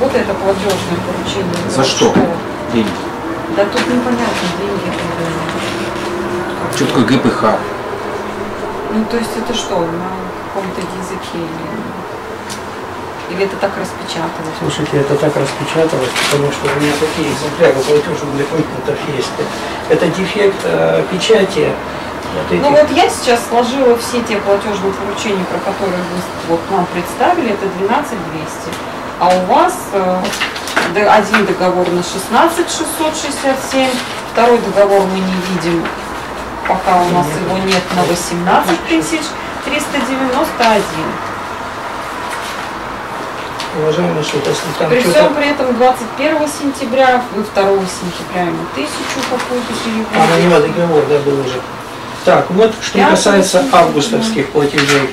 вот это платежное поручение. За Вот что? Деньги. Да тут непонятно, деньги. Что такое ГПХ? Ну, то есть это что, на каком-то языке или... Или это так распечаталось? Слушайте, это так распечаталось, потому что у меня такие экземпляры платежных документов есть. Это дефект э, печати вот этих Ну вот я сейчас сложила все те платежные поручения, про которые вы вот нам представили, это 12 200. А у вас э, один договор на 16 667, второй договор мы не видим, пока у нас его нет на 18 тысяч 391. уважаемый суд, если там При всем при этом 21 сентября, вы 2 сентября ему тысячу какую-то А на переводите. него договор, да, был уже. Так, вот что касается августовских платежей.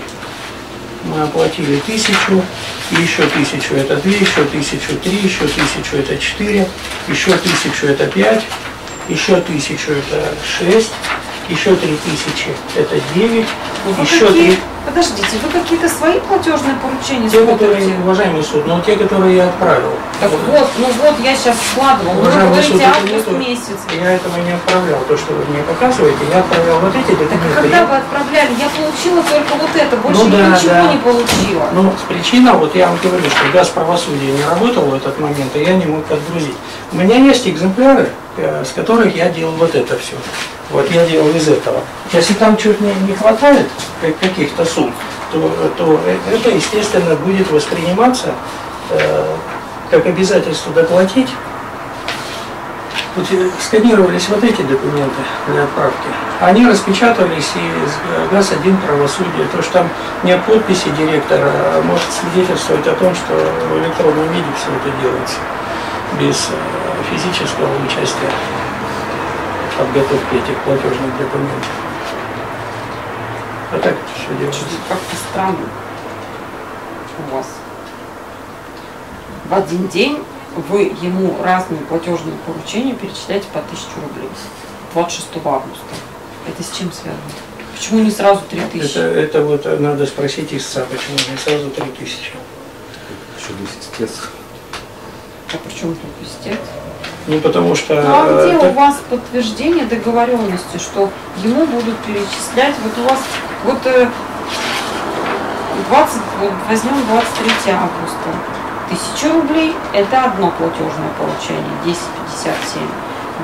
Мы оплатили тысячу, и еще тысячу это две, еще тысячу три, еще тысячу это четыре, еще тысячу это пять, еще тысячу это шесть, еще 3000 это 9, Ну, вы еще 3, Подождите, вы какие-то свои платежные поручения те, которые, смотрите? уважаемый суд, но те, которые я отправил. Так вот, ну вот я сейчас складывала. Вы Уважаемый суд, август нету. месяц. Я этого не отправлял, то, что вы мне показываете, я отправлял вот эти Так документы. когда Я- вы отправляли? Я получила только вот это, больше Ну да, ничего да. не получила. Ну, причина, вот я вам говорю, что газ правосудия не работал в этот момент, и я не мог подгрузить. У меня есть экземпляры, э, с которых я делал вот это все. Вот я делал из этого. Если там чуть не, не хватает как- каких-то сумм, то, то э- это, естественно, будет восприниматься э, как обязательство доплатить. Вот э, сканировались вот эти документы для отправки. Они распечатались из э, ГАЗ-1 правосудия. То, что там нет подписи директора, а может свидетельствовать о том, что в электронном виде все это делается без э, физического участия в подготовке этих платежных документов. А так делается. Что-то как-то странно у вас. В один день вы ему разные платежные поручения перечисляете по 1000 рублей. 26 августа. Это с чем связано? Почему не сразу 3000? Это, это вот надо спросить истца, почему не сразу 3000. Еще 10 лет. А при чем тут истец? Ну, потому что... Ну а э, где так- у вас подтверждение договоренности, что ему будут перечислять, вот у вас, вот э, 20, вот возьмем 23 августа, 1000 рублей – это одно платежное поручение, 10,57.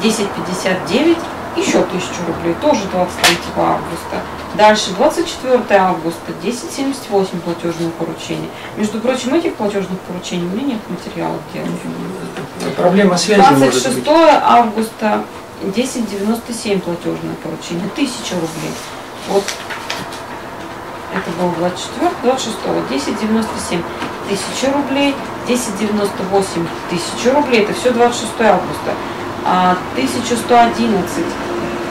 10,59 – еще 1000 рублей, тоже 23 августа. Дальше 24 августа, 10,78 платежное поручение. Между прочим, этих платежных поручений у меня нет материалов, они Проблема связи может 26 быть. августа 1097 платежное поручение, 1000 рублей. Вот это было 24, 26, 1097 1000 рублей, 1098 1000 рублей, это все 26 августа. А 1111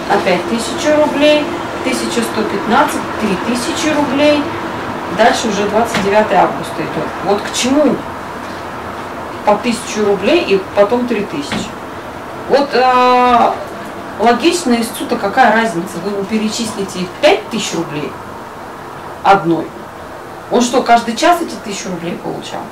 опять 1000 рублей, 1115 3000 рублей, дальше уже 29 августа идет. Вот к чему по 1000 рублей и потом 3000. Вот э, логично из суда какая разница? Вы ему перечислите 5000 рублей одной. Он что, каждый час эти 1000 рублей получал?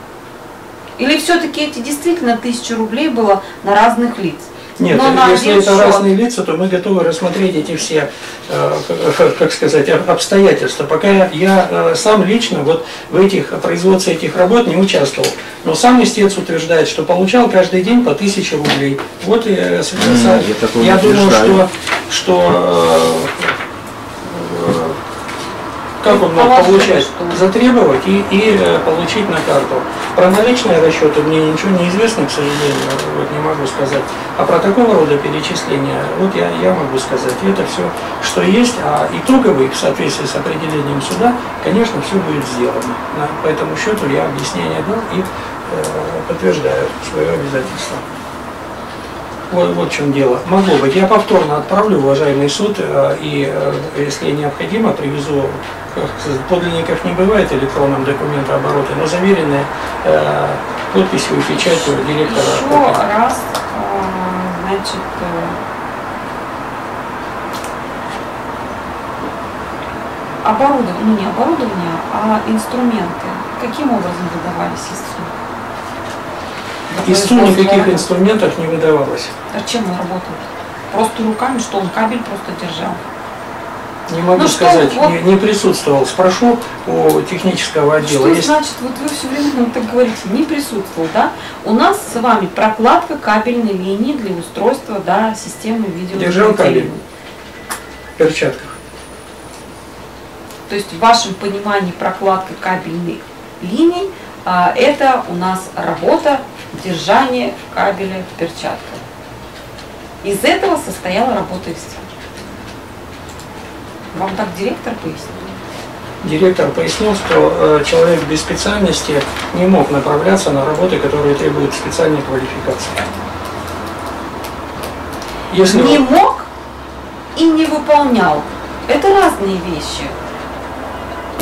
Или все-таки эти действительно 1000 рублей было на разных лиц? Нет, Но если это счет. разные лица, то мы готовы рассмотреть эти все, э, как- как сказать, об- обстоятельства. Пока я, я, э, сам лично вот в этих производстве этих работ не участвовал. Но сам истец утверждает, что получал каждый день по 1000 рублей. Вот и, э, я я не думаю, что, что э, э, как он мог получать? Затребовать и, и э, получить на карту. Про наличные расчеты мне ничего не известно, к сожалению, вот не могу сказать. А про такого рода перечисления, вот я, я могу сказать, это все, что есть, а итоговый, в соответствии с определением суда, конечно, все будет сделано. На- по этому счету я объяснение дал и э, подтверждаю свое обязательство. Вот, вот в чем дело. Могло быть. Я повторно отправлю, уважаемый суд, э, и э, если необходимо, привезу, подлинников не бывает в электронном документообороте, но заверенные э, подписью и печатью директора. Еще раз, э, значит, э, оборудование, ну не оборудование, а инструменты. Каким образом выдавались истцу? ИСТУ никаких инструментов не выдавалось. А чем он работал? Просто руками, что он кабель просто держал? Не могу Ну что, сказать, вот- не, не присутствовал. Спрошу у технического отдела. Что Есть- значит, вот вы все время нам так говорите, не присутствовал, да? У нас с вами прокладка кабельной линии для устройства, да, системы Держал кабель. в перчатках. То есть в вашем понимании прокладка кабельных линий а, это у нас работа держание кабеля в перчатках. Из этого состояла работа истца. Вам так директор пояснил? Директор пояснил, что э, человек без специальности не мог направляться на работы, которые требуют специальной квалификации. Если Не он- мог и не выполнял. Это разные вещи.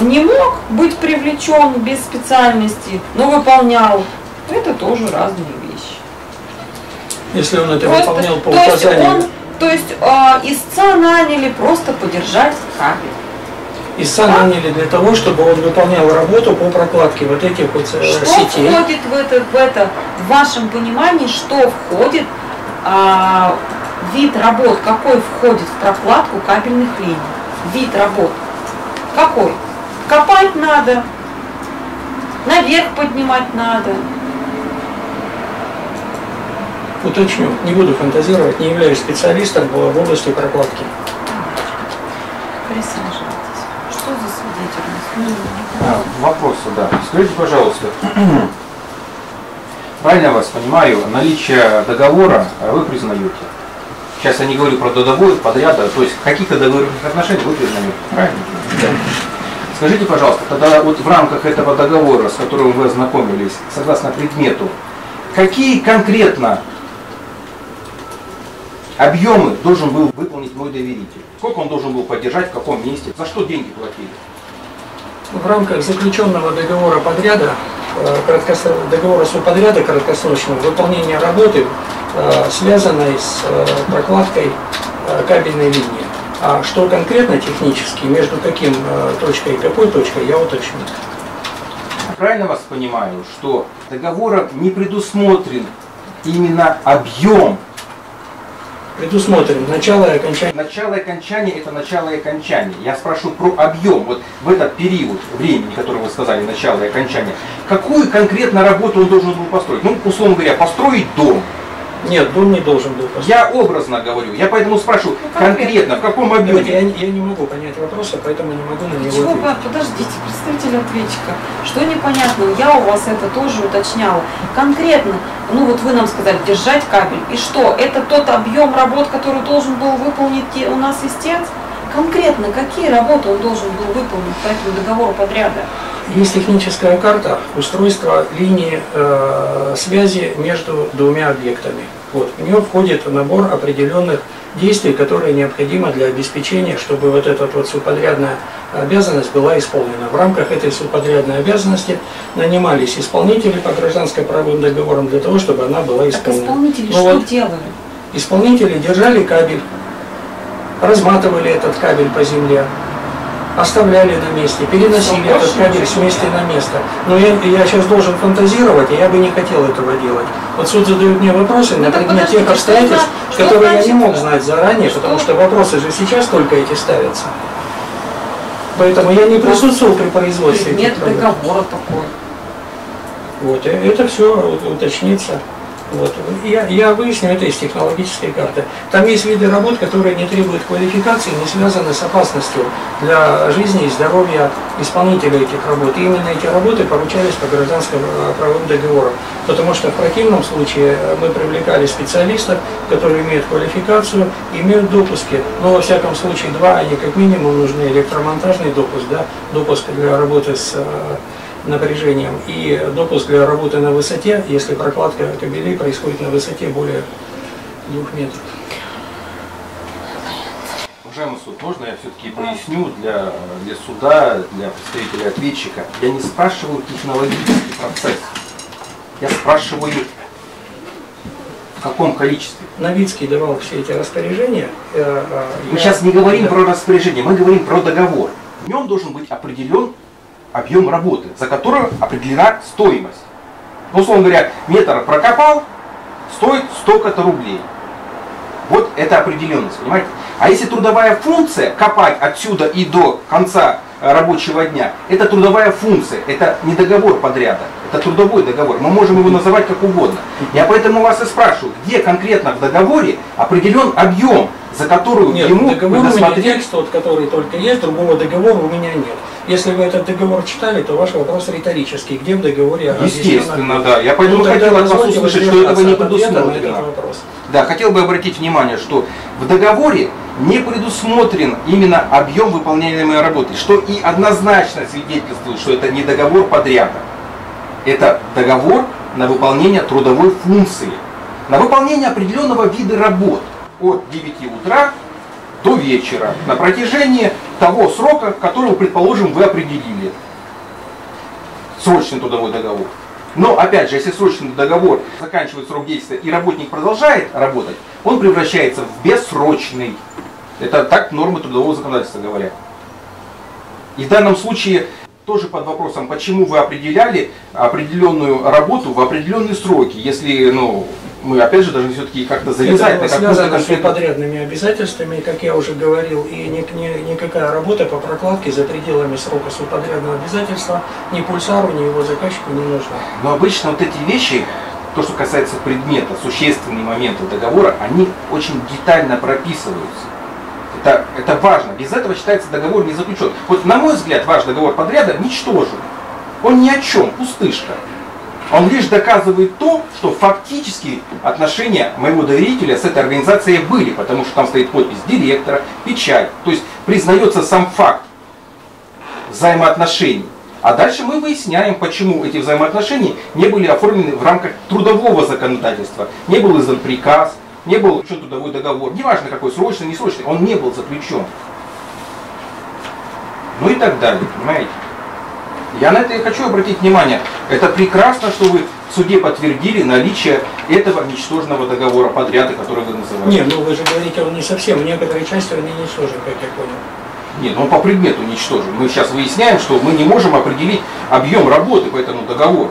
Не мог быть привлечен без специальности, но выполнял. Это тоже разные вещи. если он это Просто, выполнял по указанию, он То есть э, истца наняли просто подержать кабель. Истца наняли для того, чтобы он выполнял работу по прокладке вот этих вот э, Что сетей. входит в это, в это, в вашем понимании, что входит а, вид работ, какой входит в прокладку кабельных линий? Вид работ. Какой? Копать надо, наверх поднимать надо. Уточню, не буду фантазировать, не являюсь специалистом в области прокладки. Присаживайтесь. Что за свидетель? А, Вопрос, да. Скажите, пожалуйста, правильно я вас понимаю, наличие договора вы признаете? Сейчас я не говорю про договор подряда, то есть каких-то договорных отношений вы признаете, правильно? Да. Скажите, пожалуйста, тогда вот в рамках этого договора, с которым вы ознакомились, согласно предмету, какие конкретно объемы должен был выполнить мой доверитель? Сколько он должен был поддержать, в каком месте? За что деньги платили? В рамках заключенного договора подряда, э, договора субподряда краткосрочного, выполнение работы, э, связанной с э, прокладкой кабельной линии. А что конкретно технически, между каким точкой и какой точкой, я уточню. Правильно вас понимаю, что договором не предусмотрен именно объем. Предусмотрим начало и окончание. Начало и окончание это начало и окончание. Я спрашиваю про объем. Вот в этот период времени, который вы сказали, начало и окончание, какую конкретно работу он должен был построить? Ну, условно говоря, построить дом. Нет, дом не должен был построить. Я образно говорю, я поэтому спрашиваю, Ну, конкретно. конкретно, в каком Я, объеме? я не могу понять вопроса, поэтому не могу на него Чего, ответить. подождите, представитель ответчика, что непонятно, я у вас это тоже уточняла. Конкретно, ну вот вы нам сказали, держать кабель, и что, это тот объем работ, который должен был выполнить у нас истец? Конкретно, какие работы он должен был выполнить по этому договору подряда? Есть техническая карта устройства линии э, связи между двумя объектами. Вот. В нее входит набор определенных действий, которые необходимы для обеспечения, чтобы вот эта вот субподрядная обязанность была исполнена. В рамках этой субподрядной обязанности нанимались исполнители по гражданско-правовым договорам для того, чтобы она была Так исполнена. исполнители Ну что вот, делали? Исполнители держали кабель, разматывали этот кабель по земле, оставляли на месте, переносили этот кабель с места на место. Но я, я сейчас должен фантазировать, и я бы не хотел этого делать. Вот суд задает мне вопросы Ну на предмет тех обстоятельств, которые я не мог знать заранее, потому что вопросы же сейчас только эти ставятся. Поэтому я не присутствовал при производстве работ. договора такой. Вот, и это все уточнится. Вот. Я, я выясню это из технологической карты. Там есть виды работ, которые не требуют квалификации, не связаны с опасностью для жизни и здоровья исполнителя этих работ. И именно эти работы поручались по гражданским э, правовым договорам. Потому что в противном случае э, мы привлекали специалистов, которые имеют квалификацию, имеют допуски. Но во всяком случае два, они как минимум нужны электромонтажный допуск, да, допуск для работы с э, напряжением и допуск для работы на высоте, если прокладка кабелей происходит на высоте более двух метров. Уважаемый суд, можно я все-таки поясню для, для суда, для представителя ответчика? Я не спрашиваю технологический процесс. Я спрашиваю, в каком количестве. Новицкий давал все эти распоряжения. э, э, Мы я- сейчас не говорим Да. про распоряжение, мы говорим про договор. В нем должен быть определен объем работы, за который определена стоимость. Ну, условно говоря, метр прокопал, стоит столько-то рублей. Вот это определенность, понимаете? А если трудовая функция, копать отсюда и до конца э, рабочего дня, это трудовая функция, это не договор подряда, это трудовой договор. Мы можем его называть как угодно. Я поэтому вас и спрашиваю, где конкретно в договоре определен объем, за которую Нет, ему договор у меня текст, тот, который только есть, другого договора у меня нет. Если вы этот договор читали, то ваш вопрос риторический. Где в договоре? Естественно, да. Я поэтому Ну, хотел от вас услышать, что этого не предусмотрено. Да, хотел бы обратить внимание, что в договоре не предусмотрен именно объем выполняемой работы, что и однозначно свидетельствует, что это не договор подряда. Это договор на выполнение трудовой функции, на выполнение определенного вида работ от 9 утра до вечера на протяжении того срока, которого, предположим, вы определили. Срочный трудовой договор. Но, опять же, если срочный договор заканчивает срок действия и работник продолжает работать, он превращается в бессрочный. Это так нормы трудового законодательства говорят. И в данном случае тоже под вопросом, почему вы определяли определенную работу в определенные сроки, если ну, мы опять же должны все-таки как-то завязать Это на связано с конкретную- подрядными обязательствами, как я уже говорил, и ни- ни- никакая работа по прокладке за пределами срока субподрядного обязательства ни пульсару, ни его заказчику не нужна. Но обычно вот эти вещи, то, что касается предмета, существенные моменты договора, они очень детально прописываются. Это, это важно. Без этого считается договор не заключен. Вот на мой взгляд, ваш договор подряда ничтожен. Он ни о чем, пустышка. Он лишь доказывает то, что фактически отношения моего доверителя с этой организацией были, потому что там стоит подпись директора, печать. То есть признается сам факт взаимоотношений. А дальше мы выясняем, почему эти взаимоотношения не были оформлены в рамках трудового законодательства. Не был издан приказ, не был заключен трудовой договор. Неважно какой, срочный, несрочный, он не был заключен. Ну и так далее, понимаете? Я на это и хочу обратить внимание. Это прекрасно, что вы в суде подтвердили наличие этого ничтожного договора подряда, который вы называете. Не, ну вы же говорите, он не совсем, в некоторой части он не ничтожен, как я понял. Нет, ну он по предмету ничтожен. Мы сейчас выясняем, что мы не можем определить объем работы по этому договору.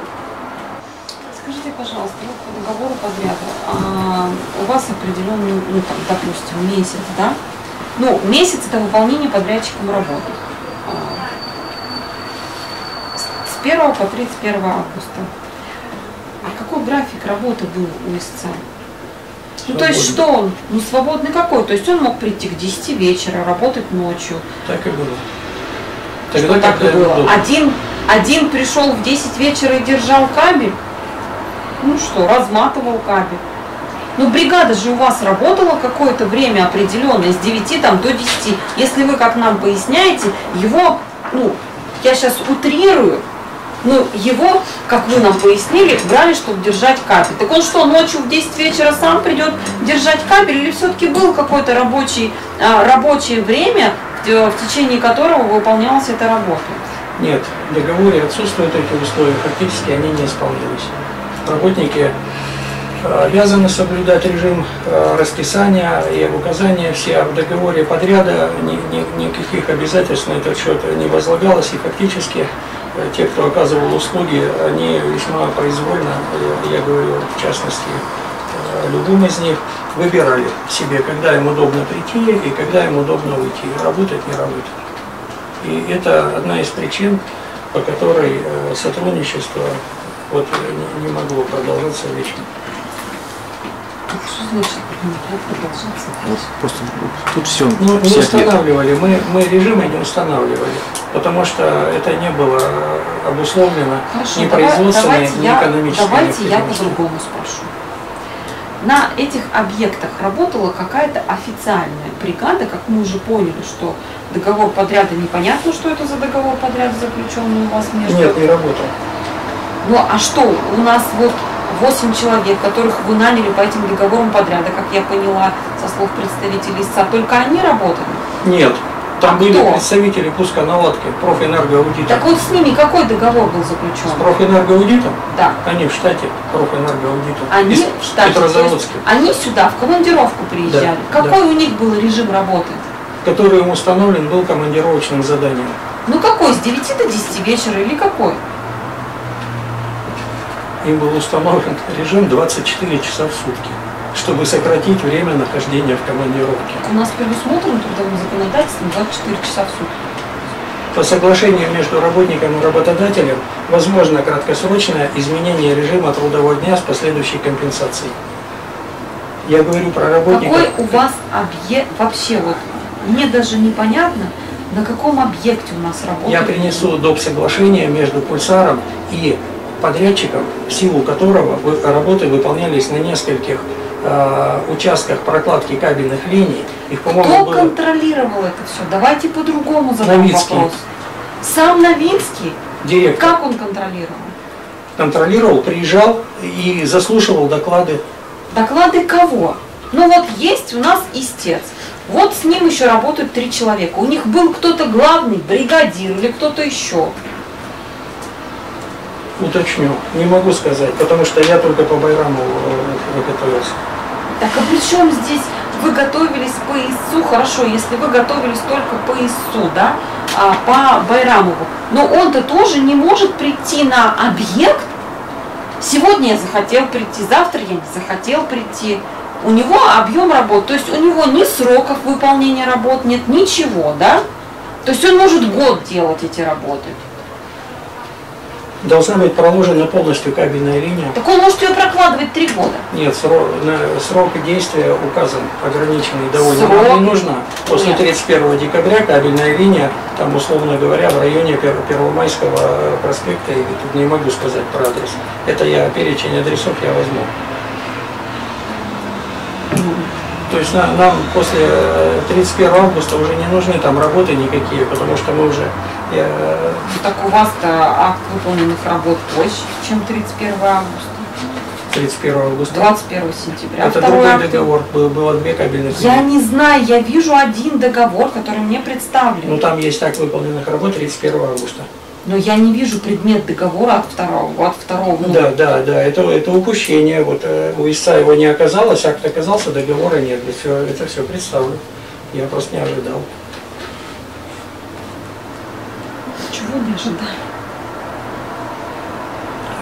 Скажите, пожалуйста, вот по договору подряда, а, у вас определенный, ну, там, допустим, месяц, да? Ну, месяц это выполнение подрядчиком работы. 31 по 31 августа. А какой график работы был у истца? Ну, то есть что он? Ну, свободный какой? То есть он мог прийти к 10 вечера, работать ночью. Так и было. Тогда, что так и было. было. Один, один пришел в 10 вечера и держал кабель. Ну что, разматывал кабель. Ну, бригада же у вас работала какое-то время определенное, с 9 там, до 10. Если вы, как нам поясняете, его, ну, я сейчас утрирую, ну, его, как вы нам пояснили, брали, чтобы держать кабель. Так он что, ночью в 10 вечера сам придет держать кабель или все-таки был какое-то рабочий, а, рабочее время, в, в течение которого выполнялась эта работа? Нет, в договоре отсутствуют эти условия, фактически они не исполнились. Работники э, обязаны соблюдать режим э, расписания и указания все, в договоре подряда ни- ни- никаких обязательств на этот счет не возлагалось, и фактически э, те, кто оказывал услуги, они весьма произвольно, э, я говорю в частности, э, любым из них, выбирали себе, когда им удобно прийти и когда им удобно уйти, работать, не работать. И это одна из причин, по которой э, сотрудничество вот, э, не могло продолжаться вечно. Что значит не могло продолжаться? Вот просто тут все, Ну, не все ответы. устанавливали, мы, мы режимы не устанавливали, потому что это не было обусловлено Хорошо, ни производственной, давайте ни я, экономической давайте я по-другому спрошу. На этих объектах работала какая-то официальная бригада, как мы уже поняли, что договор подряда непонятно, что это за договор подряда заключенный у вас между. Нет, не работал. Ну а что, у нас вот 8 человек, которых вы наняли по этим договорам подряда, как я поняла со слов представителей ИСА, только они работали? Нет. Там А были кто? представители пусконаладки, профэнергоаудита. Так вот с ними какой договор был С заключен? профэнергоаудитом? Да. Они в штате профэнергоаудита. Они Из в штате, Петрозаводске. они сюда в командировку приезжали. Да, Какой у них был режим работы? который им установлен был командировочным заданием. Ну какой, с 9 до 10 вечера или какой? Им был установлен режим 24 часа в сутки, чтобы сократить время нахождения в командировке. У нас предусмотрено трудовым законодательством 24 часа в сутки. По соглашению между работником и работодателем возможно краткосрочное изменение режима трудового дня с последующей компенсацией. Я говорю про работников. Какой у вас объект, вообще вот, мне даже непонятно, на каком объекте у нас работает. Я принесу доп. соглашение между пульсаром и подрядчиком, в силу которого работы выполнялись на нескольких э, участках прокладки кабельных линий. Их, Кто было контролировал это все? Давайте по-другому задам Новицкий. вопрос. Сам Новинский? директор. Как он контролировал? контролировал, приезжал и заслушивал доклады. Доклады кого? Ну вот есть у нас истец. Вот с ним еще работают три человека. У них был кто-то главный, бригадир или кто-то еще. Уточню, не могу сказать, потому что я только по Байраму э, готовился. Так а при чем здесь вы готовились по ИСУ, хорошо, если вы готовились только по ИСУ, да, а, по Байрамову, но он-то тоже не может прийти на объект. Сегодня я захотел прийти, завтра я не захотел прийти. У него объем работ, то есть у него ни сроков выполнения работ нет, ничего, да? То есть он может год делать эти работы. Должна быть проложена полностью кабельная линия. Так он может ее прокладывать три года. Нет, срок, срок действия указан ограниченный довольно Срок? не нужно. После Нет. 31 декабря кабельная линия, там условно говоря, в районе Пер- Первомайского проспекта, или тут не могу сказать про адрес. Это я перечень адресов я возьму. То есть на- нам после э, 31 августа уже не нужны там работы никакие, потому что мы уже э, Так у вас-то акт выполненных работ позже, чем 31 августа. 31 августа. 21 сентября. Это другой акт- договор, был- было две кабельных Я не знаю, я вижу один договор, который мне представлен. Ну там есть так выполненных работ 31 августа. Но я не вижу предмет договора от второго, от второго. ну, Да, да, да, это, это упущение. Вот э, у его не оказалось, акт оказался, договора нет. Это все, это все представлю. Я просто не ожидал. Чего не ожидаю?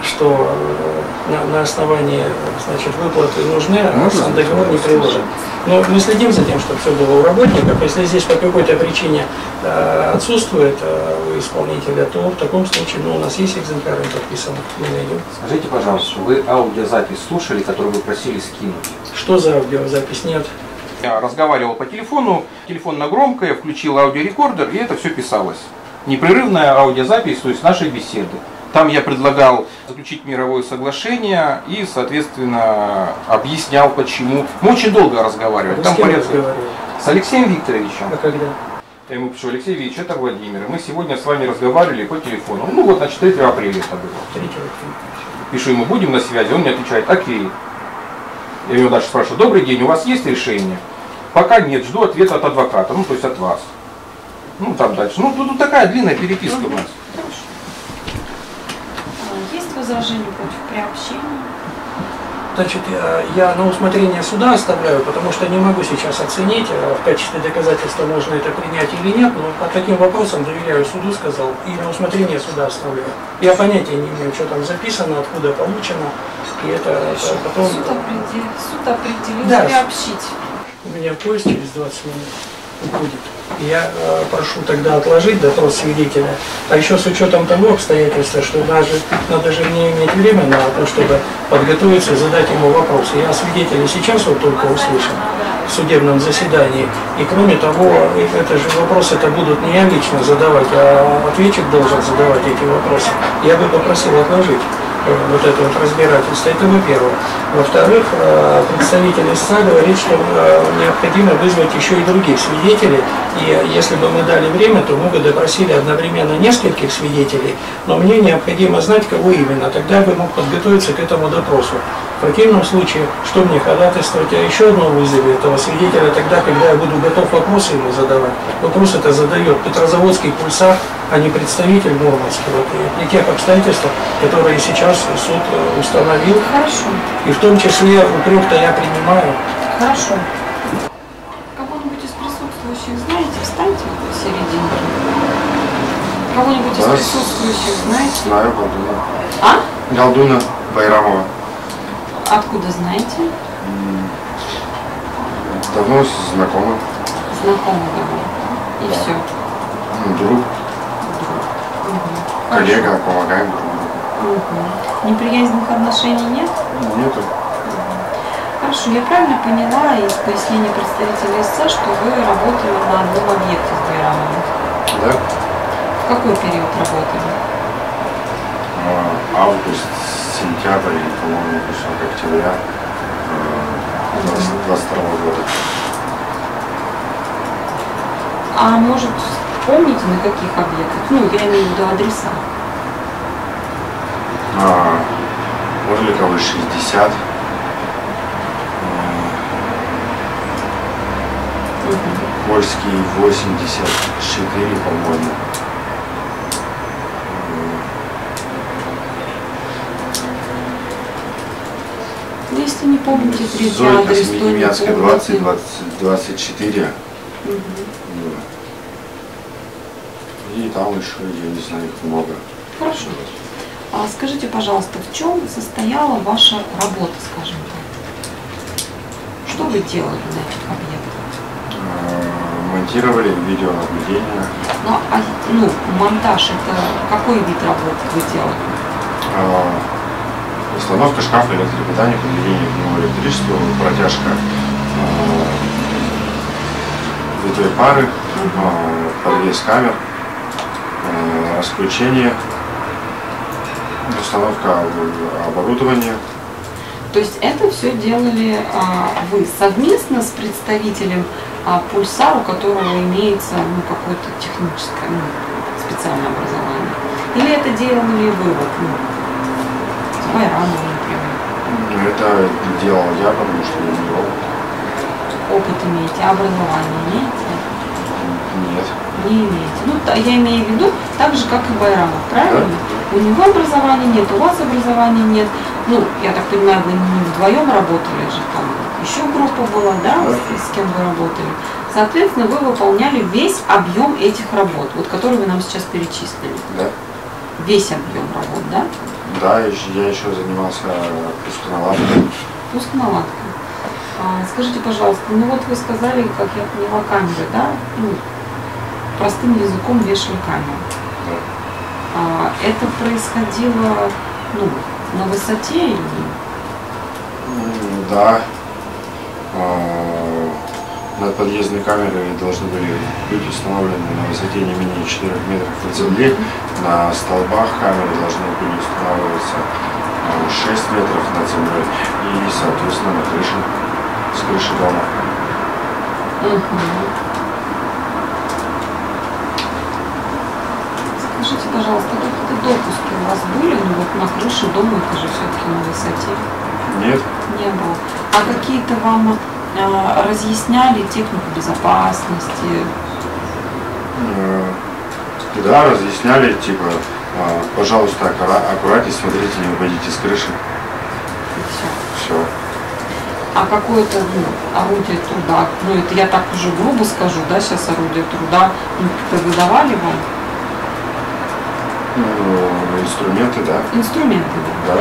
Что э, на, на основании значит, выплаты нужны, а сам договор не приложен. Но мы следим за тем, чтобы все было у работников. Если здесь по какой-то причине э, отсутствует э, у исполнителя, то в таком случае ну, у нас есть экземпляры подписаны, мы найдем. Скажите, пожалуйста, вы аудиозапись слушали, которую вы просили скинуть? Что за аудиозапись нет? Я разговаривал по телефону, телефон на громкое, включил аудиорекордер, и это все писалось. Непрерывная аудиозапись, то есть нашей беседы. Там я предлагал заключить мировое соглашение и, соответственно, объяснял, почему. Мы очень долго разговаривали. Вы Там с кем порядка- разговаривали? С Алексеем Викторовичем. А когда? Я ему пишу, Алексей Викторович, это Владимир. Мы сегодня с вами разговаривали по телефону. Ну вот, значит, 3 апреля это было. Третьего. Пишу ему, будем на связи, он мне отвечает, окей. Я его дальше спрашиваю, добрый день, у вас есть решение? Пока нет, жду ответа от адвоката, ну то есть от вас. Ну там дальше. Ну тут, тут такая длинная переписка у нас. Возражения против приобщения? Значит, я, я на усмотрение суда оставляю, потому что не могу сейчас оценить, э, в качестве доказательства можно это принять или нет, но по таким вопросам доверяю суду, сказал, и на усмотрение суда оставляю. Я понятия не имею, что там записано, откуда получено, и это, это потом... Суд определил, суд определил Да. приобщить. У меня поезд через 20 минут будет. Я э, прошу тогда отложить допрос свидетеля. А еще с учетом того обстоятельства, что даже надо же мне иметь время на то, чтобы подготовиться задать ему вопросы. Я свидетеля сейчас вот только услышал в судебном заседании. И кроме того, это же вопросы это будут не я лично задавать, а ответчик должен задавать эти вопросы. Я бы попросил отложить вот это вот разбирательство. Это во-первых. Во-вторых, э, представитель истца говорит, что э, необходимо вызвать еще и других свидетелей. И если бы мы дали время, то мы бы допросили одновременно нескольких свидетелей, но мне необходимо знать, кого именно. Тогда я бы мог подготовиться к этому допросу. В противном случае, что мне ходатайствовать о еще одном вызове этого свидетеля тогда, когда я буду готов вопросы ему задавать. Вопрос это задает Петрозаводский пульсар, а не представитель Мурманского. И при тех обстоятельствах, которые сейчас суд э, установил, Хорошо, и в том числе упрек-то я принимаю. хорошо. Кого-нибудь из присутствующих знаете? Встаньте посередине. Кого-нибудь из Да. присутствующих знаете? Знаю Галдуна. А? Галдуна Байрамова. Откуда знаете? Давно знакомы. Знакомого. И все. Ну, Друг, коллега, помогаем друг другу. Неприязненных отношений нет? Нету. Хорошо, я правильно поняла из пояснения представителя истца, что вы работали на одном объекте с Байрамовым. Да? В какой период работали? А, Август, сентябрь, по-моему, кусок октября э, 22 года. А может, помните, на каких объектах? Ну, я имею в виду адреса. А, Орликовый 60. Польский 84, по-моему. Если не помните третий адрес, то не помните. 20, 20, 24. Мгм. Там еще, я не знаю, их много. Хорошо. А скажите, пожалуйста, в чем состояла ваша работа, скажем так? Что вы делали на этих объектах? Э, Монтировали видеонаблюдение. Ну, а, ну, монтаж это какой вид работы вы делали? Э, Установка шкафа электропитания, подведение к нему электричества, протяжка э, витой пары, э, подвес камер, расключение, установка об- оборудования. То есть это все делали а, вы совместно с представителем а, Пульсар, у которого имеется ну, какое-то техническое, ну, специальное образование? Или это делали вы, вот, ну, с Байрамом, например? Это делал я, потому что я не робот. Опыт имеете, а образование имеете? Нет. Не имеете. Ну, я имею в виду так же, как и Байрамов, правильно? У него образования нет, у вас образования нет. Ну, я так понимаю, вы не вдвоем работали же, там еще группа была, да, Да. с, с кем вы работали. Соответственно, вы выполняли весь объем этих работ, вот которые вы нам сейчас перечислили. Да. Весь объем работ, да? Да, я еще- занимался пусконаладкой. Пусконаладка. А, скажите, пожалуйста, ну вот вы сказали, как я поняла, камеры, да? Ну, простым языком вешали камеры. А, это происходило ну, на высоте или Да. А, Над подъездной камерой должны были быть установлены на высоте не менее 4 метров от земли. На столбах камеры должны были устанавливаться а, 6 метров над землей и, соответственно, на крыше, с крыши дома. Скажите, пожалуйста, какие-то допуски у вас были? Ну вот на крыше дома, это же все-таки на высоте Нет, не было. А какие-то вам а, разъясняли технику безопасности? Э, Да, разъясняли, типа, а, пожалуйста, аккура- аккуратнее смотрите, не упадите с крыши. Все. Все. А какое-то ну, орудие труда, ну это я так уже грубо скажу, да, сейчас орудие труда, ну, как-то выдавали вам инструменты, да. инструменты? да? Да.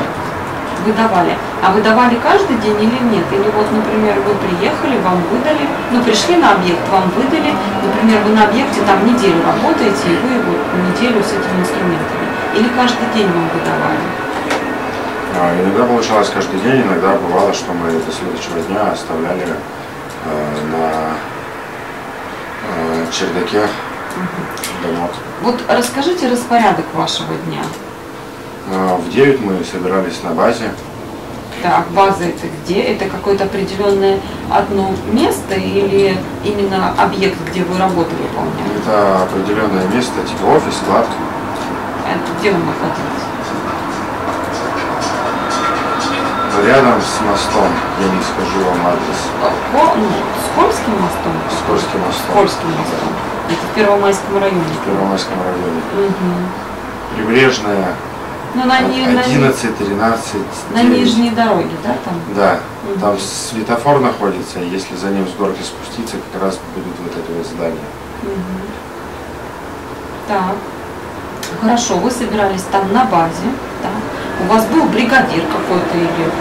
выдавали. А выдавали каждый день или нет? Или вот, например, вы приехали, вам выдали, ну, пришли на объект, вам выдали, например, вы на объекте там неделю работаете, и вы вот неделю с этими инструментами. Или каждый день вам выдавали? А, Иногда получалось каждый день, иногда бывало, что мы до следующего дня оставляли э, на э, чердаке домов. Вот расскажите распорядок вашего дня. А, В 9 мы собирались на базе. Так, база это где? Это какое-то определенное одно место или именно объект, где вы работу выполняли? Это определенное место, типа офис, склад. Это где он находился? Рядом с мостом, я не скажу вам адрес, Ко- ну, с Кольским мостом? с Кольским мостом, Кольским мостом. Это в Первомайском районе. в Первомайском районе. Мгм. Прибрежная, Ну, на, ни- на, 11, 13, на 9. нижней дороге, да, там? Да, Мгм. там светофор находится, если за ним с горки спуститься, как раз будет вот это вот здание. Мгм. Так. Хорошо, вы собирались там на базе, да? У вас был бригадир какой-то или Нет.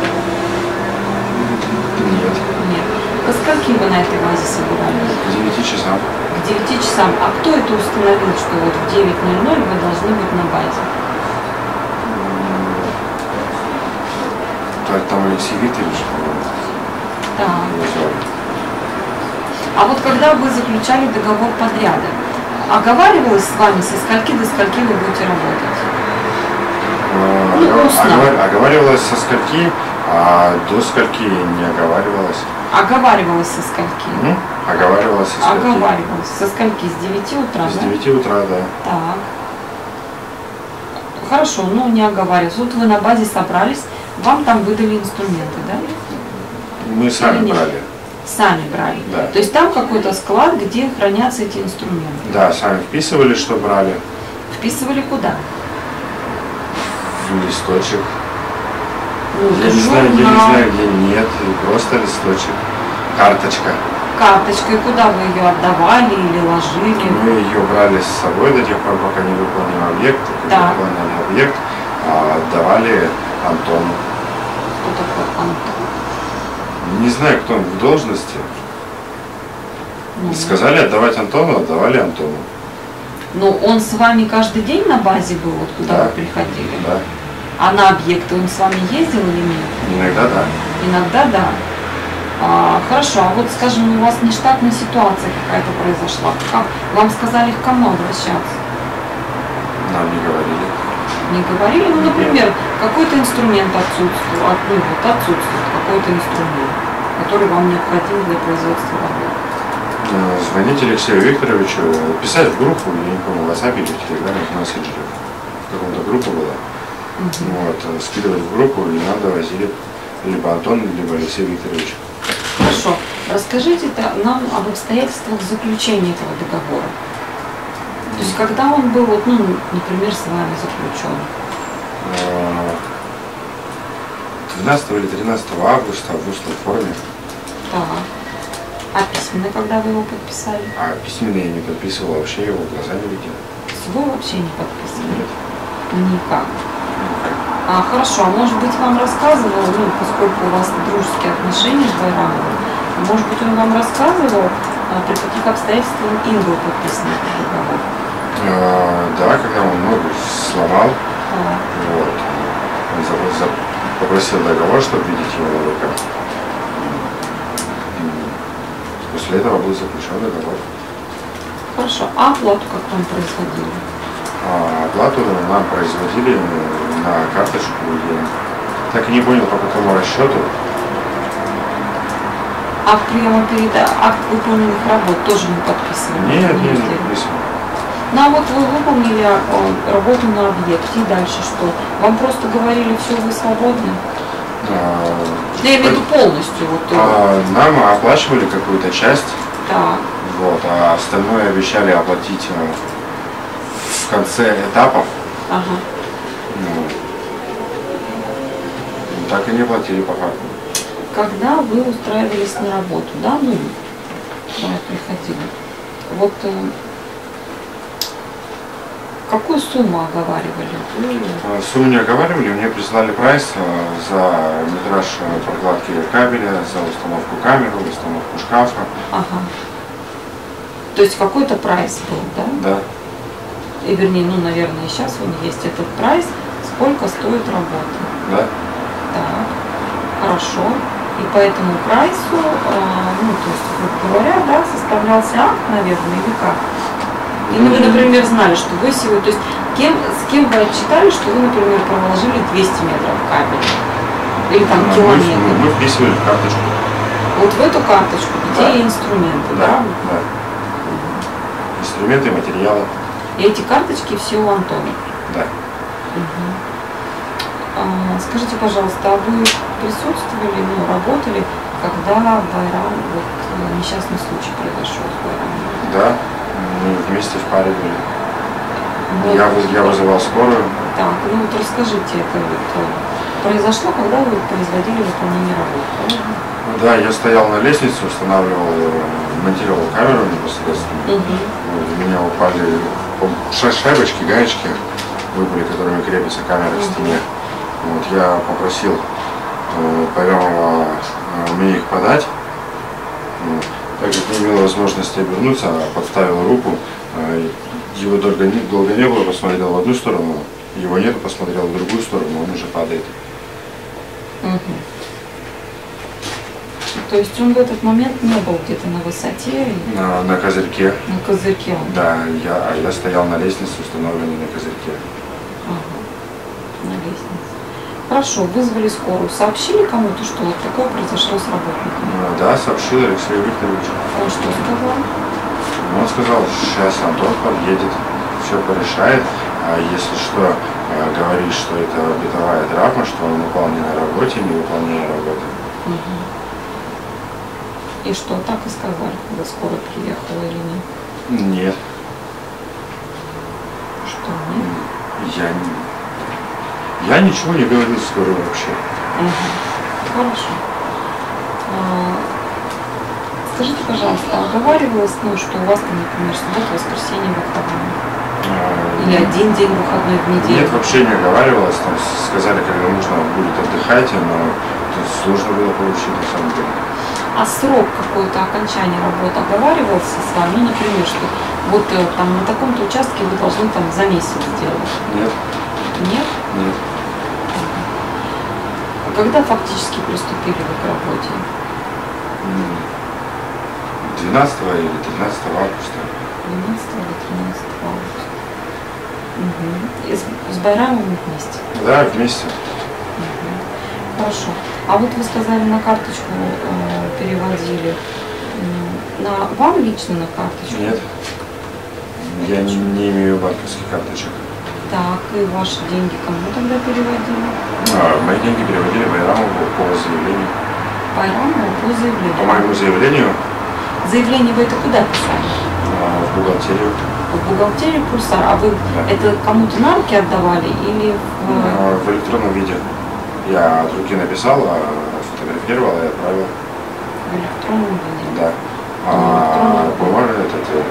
нет? Во скольки вы на этой базе собирались? К 9 часам. К 9 часам. А кто это установил, что вот в 9.00 вы должны быть на базе? Там Алексей Викторович, звали. А вот когда вы заключали договор подряда, оговаривалось с вами, со скольки до скольки вы будете работать? Э, Ну, устно. Оговаривалось со скольки, а до скольки не оговаривалось. Оговаривалось со скольки? М? Оговаривалось со скольки. Оговаривалось. Со скольки? С 9 утра, С да? 9 утра, да. Так. Хорошо, ну не оговаривались. Вот вы на базе собрались, вам там выдали инструменты, да? Мы Или сами нет? брали. Сами брали. Да. То есть там какой-то склад, где хранятся эти инструменты. Да, сами вписывали, что брали. Вписывали куда? В листочек. Ну, Я не знаю, я не знаю, где нет, просто листочек, карточка. Карточка, и куда вы ее отдавали или ложили? Мы ее брали с собой до тех пор, пока не выполним объект. Так. выполнили объект, а отдавали Антону. Кто такой Антон? Не знаю, кто он в должности. Ну, Сказали отдавать Антону, отдавали Антону. Ну, он с вами каждый день на базе был, вот куда Да. вы приходили? Да. А на объекты он с вами ездил или нет? Иногда да. Иногда да. А, хорошо, а вот, скажем, у вас нештатная ситуация какая-то произошла. Как? Вам сказали, к кому обращаться? Нам не говорили. Не говорили? Ну, например, какой-то инструмент отсутствует, от- ну, вот отсутствует какой-то инструмент, который вам необходим для производства работы. Э, Звонить Алексею Викторовичу, писать в группу, я не помню, в WhatsApp или в Телеграме, в мессенджере. В каком-то группа была. Вот, э, скидывать в группу, нам довозили либо Антон, либо Алексей Викторович. Хорошо. Расскажите нам об обстоятельствах заключения этого договора. То есть, когда он был, вот, ну, например, с вами заключен? Э, 12 или 13 августа в устной форме, Так. А письменно, когда вы его подписали? а письменно я не подписывал, вообще его глаза не видел. Вы вообще не подписывали? Нет. Никак. А, хорошо, а может быть вам рассказывал, ну, поскольку у вас дружеские отношения с Байрамовым, может быть он вам рассказывал, а, при каких обстоятельствах им был подписан этот договор? Э, Да, когда он ногу сломал, Так. вот, он за- за- попросил договор, чтобы видеть его на руках. И После этого был заключен договор. Хорошо. А оплату как вам производили? А оплату нам производили на карточку. Я так и не понял, по какому расчету. Акт приема переда, акт выполненных работ тоже не подписывали? Нет, Не я не подписывал. Ну а вот вы выполнили а, работу на объекте, и дальше что? Вам просто говорили, все, вы свободны? А, Я имею в виду полностью. Вот, э, а, Нам оплачивали какую-то часть, так. вот, а остальное обещали оплатить э, в конце этапов. Ага. Так и не платили по факту. Когда вы устраивались на работу, да, ну, приходили, вот э, какую сумму оговаривали? А, Сумму не оговаривали, мне прислали прайс э, за метраж э, прокладки кабеля, за установку камеры, установку шкафа. Ага. То есть какой-то прайс был, да? Да. И вернее, ну, наверное, сейчас он есть этот прайс, сколько стоит работа. Да. Так, хорошо. И по этому прайсу, э, ну, то есть, грубо говоря, да, составлялся акт, наверное, или как? Или вы, например, знали, что вы сегодня, то есть кем, с кем вы отчитали, что вы, например, проложили 200 метров кабеля? Или там мы, километр? мы вписывали в карточку. Вот в эту карточку, где Да. инструменты, Да. да? да. Инструменты, материалы. И эти карточки все у Антона. Да. А, Скажите, пожалуйста, а вы присутствовали, ну, работали, когда Байрам, вот э, несчастный случай произошел с Байрамом? Да. Мы вместе в паре были. Вот, Я, выз- я вызывал скорую. Так, ну вот расскажите, это вот э, произошло, когда вы производили выполнение работы? Да, я стоял на лестнице, устанавливал, э, монтировал камеру непосредственно. Вот, У меня упали шайбочки, гаечки, выпали, которыми крепится камера к стене. Вот, я попросил э, Павелова э, мне их подать. Вот. Так как не имел возможности обернуться, а подставил руку, э, его долго не, долго не было, посмотрел в одну сторону, его нет, посмотрел в другую сторону, он уже падает. Мгм. То есть он в этот момент не был где-то на высоте, На, на козырьке, на козырьке он. да, я, а я стоял на лестнице, установленной на козырьке. Ага, на лестнице. Хорошо, вызвали скорую. Сообщили кому-то, что вот такое произошло с работником? Э, Да, сообщил Алексею Викторовичу. Он что сказал? Он сказал, сейчас Антон подъедет, все порешает, а если что, э, говорит, что это бытовая травма, что он упал не на работе, не выполняя работы. И что, так и сказали, когда скорая приехала или нет? Нет, Что нет? я, не- я ничего не говорил скорой вообще. Мгм. Хорошо. А, Скажите, пожалуйста, оговаривалось, ну, что у вас там, например, суббота, воскресенье, выходной? А, Или один день выходной в неделю? Нет, вообще не оговаривалось, там сказали, когда нужно будет отдыхать, но сложно было получить на самом деле. А срок какой-то окончания работы оговаривался с вами? Ну, например, что вот э, там на таком-то участке вы должны там за месяц сделать. Нет, Нет? нет. А когда фактически приступили вы к работе? М, 12 или 13 августа. 12 или 13 августа. Угу. И с, с Байрамом вместе? Да, вместе. Хорошо. А вот вы сказали, на карточку э, переводили. На вам лично на карточку? Нет. Я не, не имею банковских карточек. Так, и ваши деньги кому тогда переводили? А, мои деньги переводили Байрамову по заявлению. Байраму по заявлению. По моему заявлению Заявление вы это куда писали? а, в бухгалтерию В бухгалтерию Пульсар. А вы Да. это кому-то на руки отдавали или в, а, в электронном виде. Я от руки написал, а, фотографировал и отправил. в электронном виде? Да. А бумага этот, э,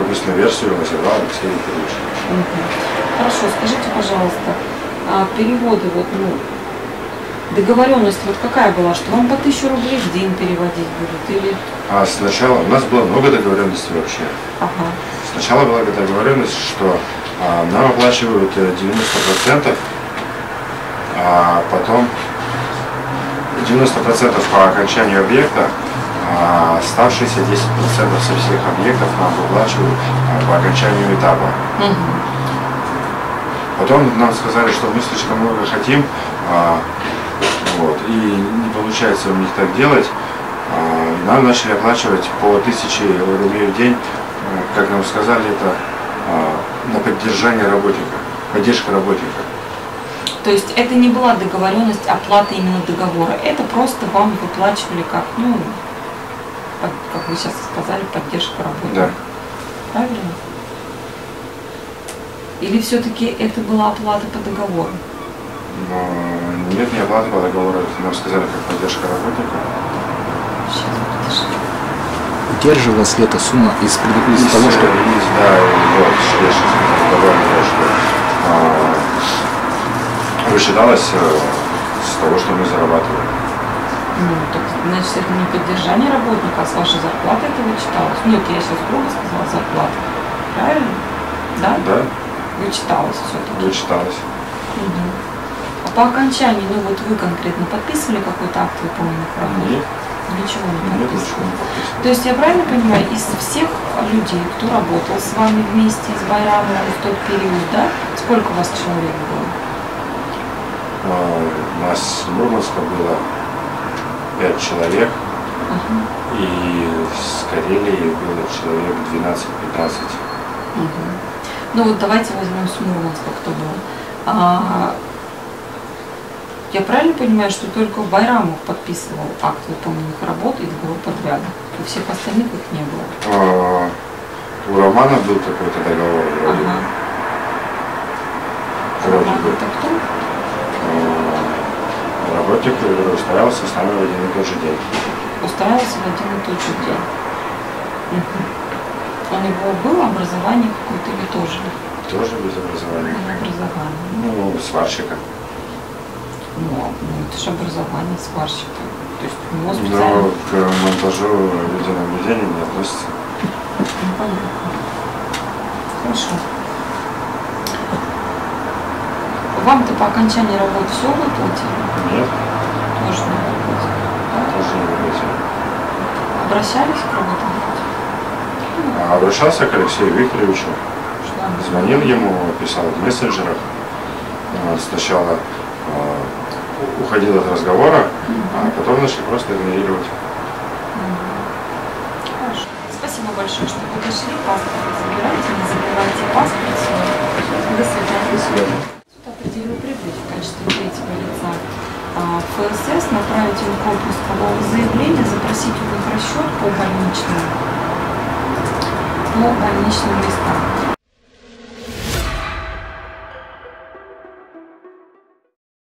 рукописную версию называл Алексей Викторович. Хорошо, скажите, пожалуйста, а переводы, вот, ну, договоренность вот какая была, что вам по тысячу рублей в день переводить будут или... А сначала у нас было много договоренностей вообще. Ага. Сначала была договоренность, что а, нам оплачивают э, 90%, а потом 90% по окончанию объекта, а оставшиеся 10% со всех объектов нам выплачивают а, по окончанию этапа. Мгм. Потом нам сказали, что мы слишком много хотим, а, вот, и не получается у них так делать. А, нам начали оплачивать по 1000 рублей в день, а, как нам сказали, это а, на поддержание работника, поддержка работника. То есть это не была договоренность оплаты именно договора, это просто вам выплачивали как, ну, как вы сейчас сказали, поддержка работы. Да. Правильно? Или все-таки это была оплата по договору? Но нет, не оплаты по договору, нам сказали, как поддержка работника. Сейчас, подожди. Удерживалась ли эта сумма из, из Из, того, что... из, да, вот, я сейчас добавлю, что а, высчиталось э, с того, что мы зарабатываем. Ну, так, значит, это не поддержание работника, а с вашей зарплаты это вычиталось. Ну, это я сейчас грубо сказала, зарплата. Правильно? Да? Да, Вычиталось все-таки. вычиталось. А по окончании, ну вот вы конкретно подписывали какой-то акт выполненных работ? Нет, Ничего не нет, ничего подписывали. не подписано. То есть я правильно понимаю, из всех людей, кто работал с вами вместе из Байрама в тот период, да? Сколько у вас человек было? А, У нас в Мурманске было пять человек, и с Карелии было человек 12-15. Мгм. Ну вот давайте возьмем с Мурманска, кто был. А, я правильно понимаю, что только Байрамов подписывал акт выполненных работ и договор подряда? У всех остальных их не было. А, У Романа был какой-то договор вроде. Ага. Роман бы. это кто? Работник устраивался с нами в один и тот же день. Устраивался в один и тот же день. У него было образование какое-то или тоже? Тоже без образования. Не образование. Ну, сварщика. Ну, а, ну, это же образование сварщика. То есть у него Но специально... к монтажу видеонаблюдения не относится. Ну, понятно. Хорошо. Вам-то по окончании работы все выплатили? Нет, Тоже не выплатили. Да? тоже не выплатили. Обращались к работодателю? А обращался к Алексею Викторовичу, Что он звонил ему, писал в мессенджерах. А, Сначала а, уходил от разговора, а потом начал просто игнорировать. Хорошо. Спасибо большое, что подошли. Паспорт забирайте, не забывайте паспорт. До свидания. До свидания. Определил прибыть в качестве третьего лица а, в ФСС, направить им копию искового заявления, запросить у них расчет по больничным, по больничным листам.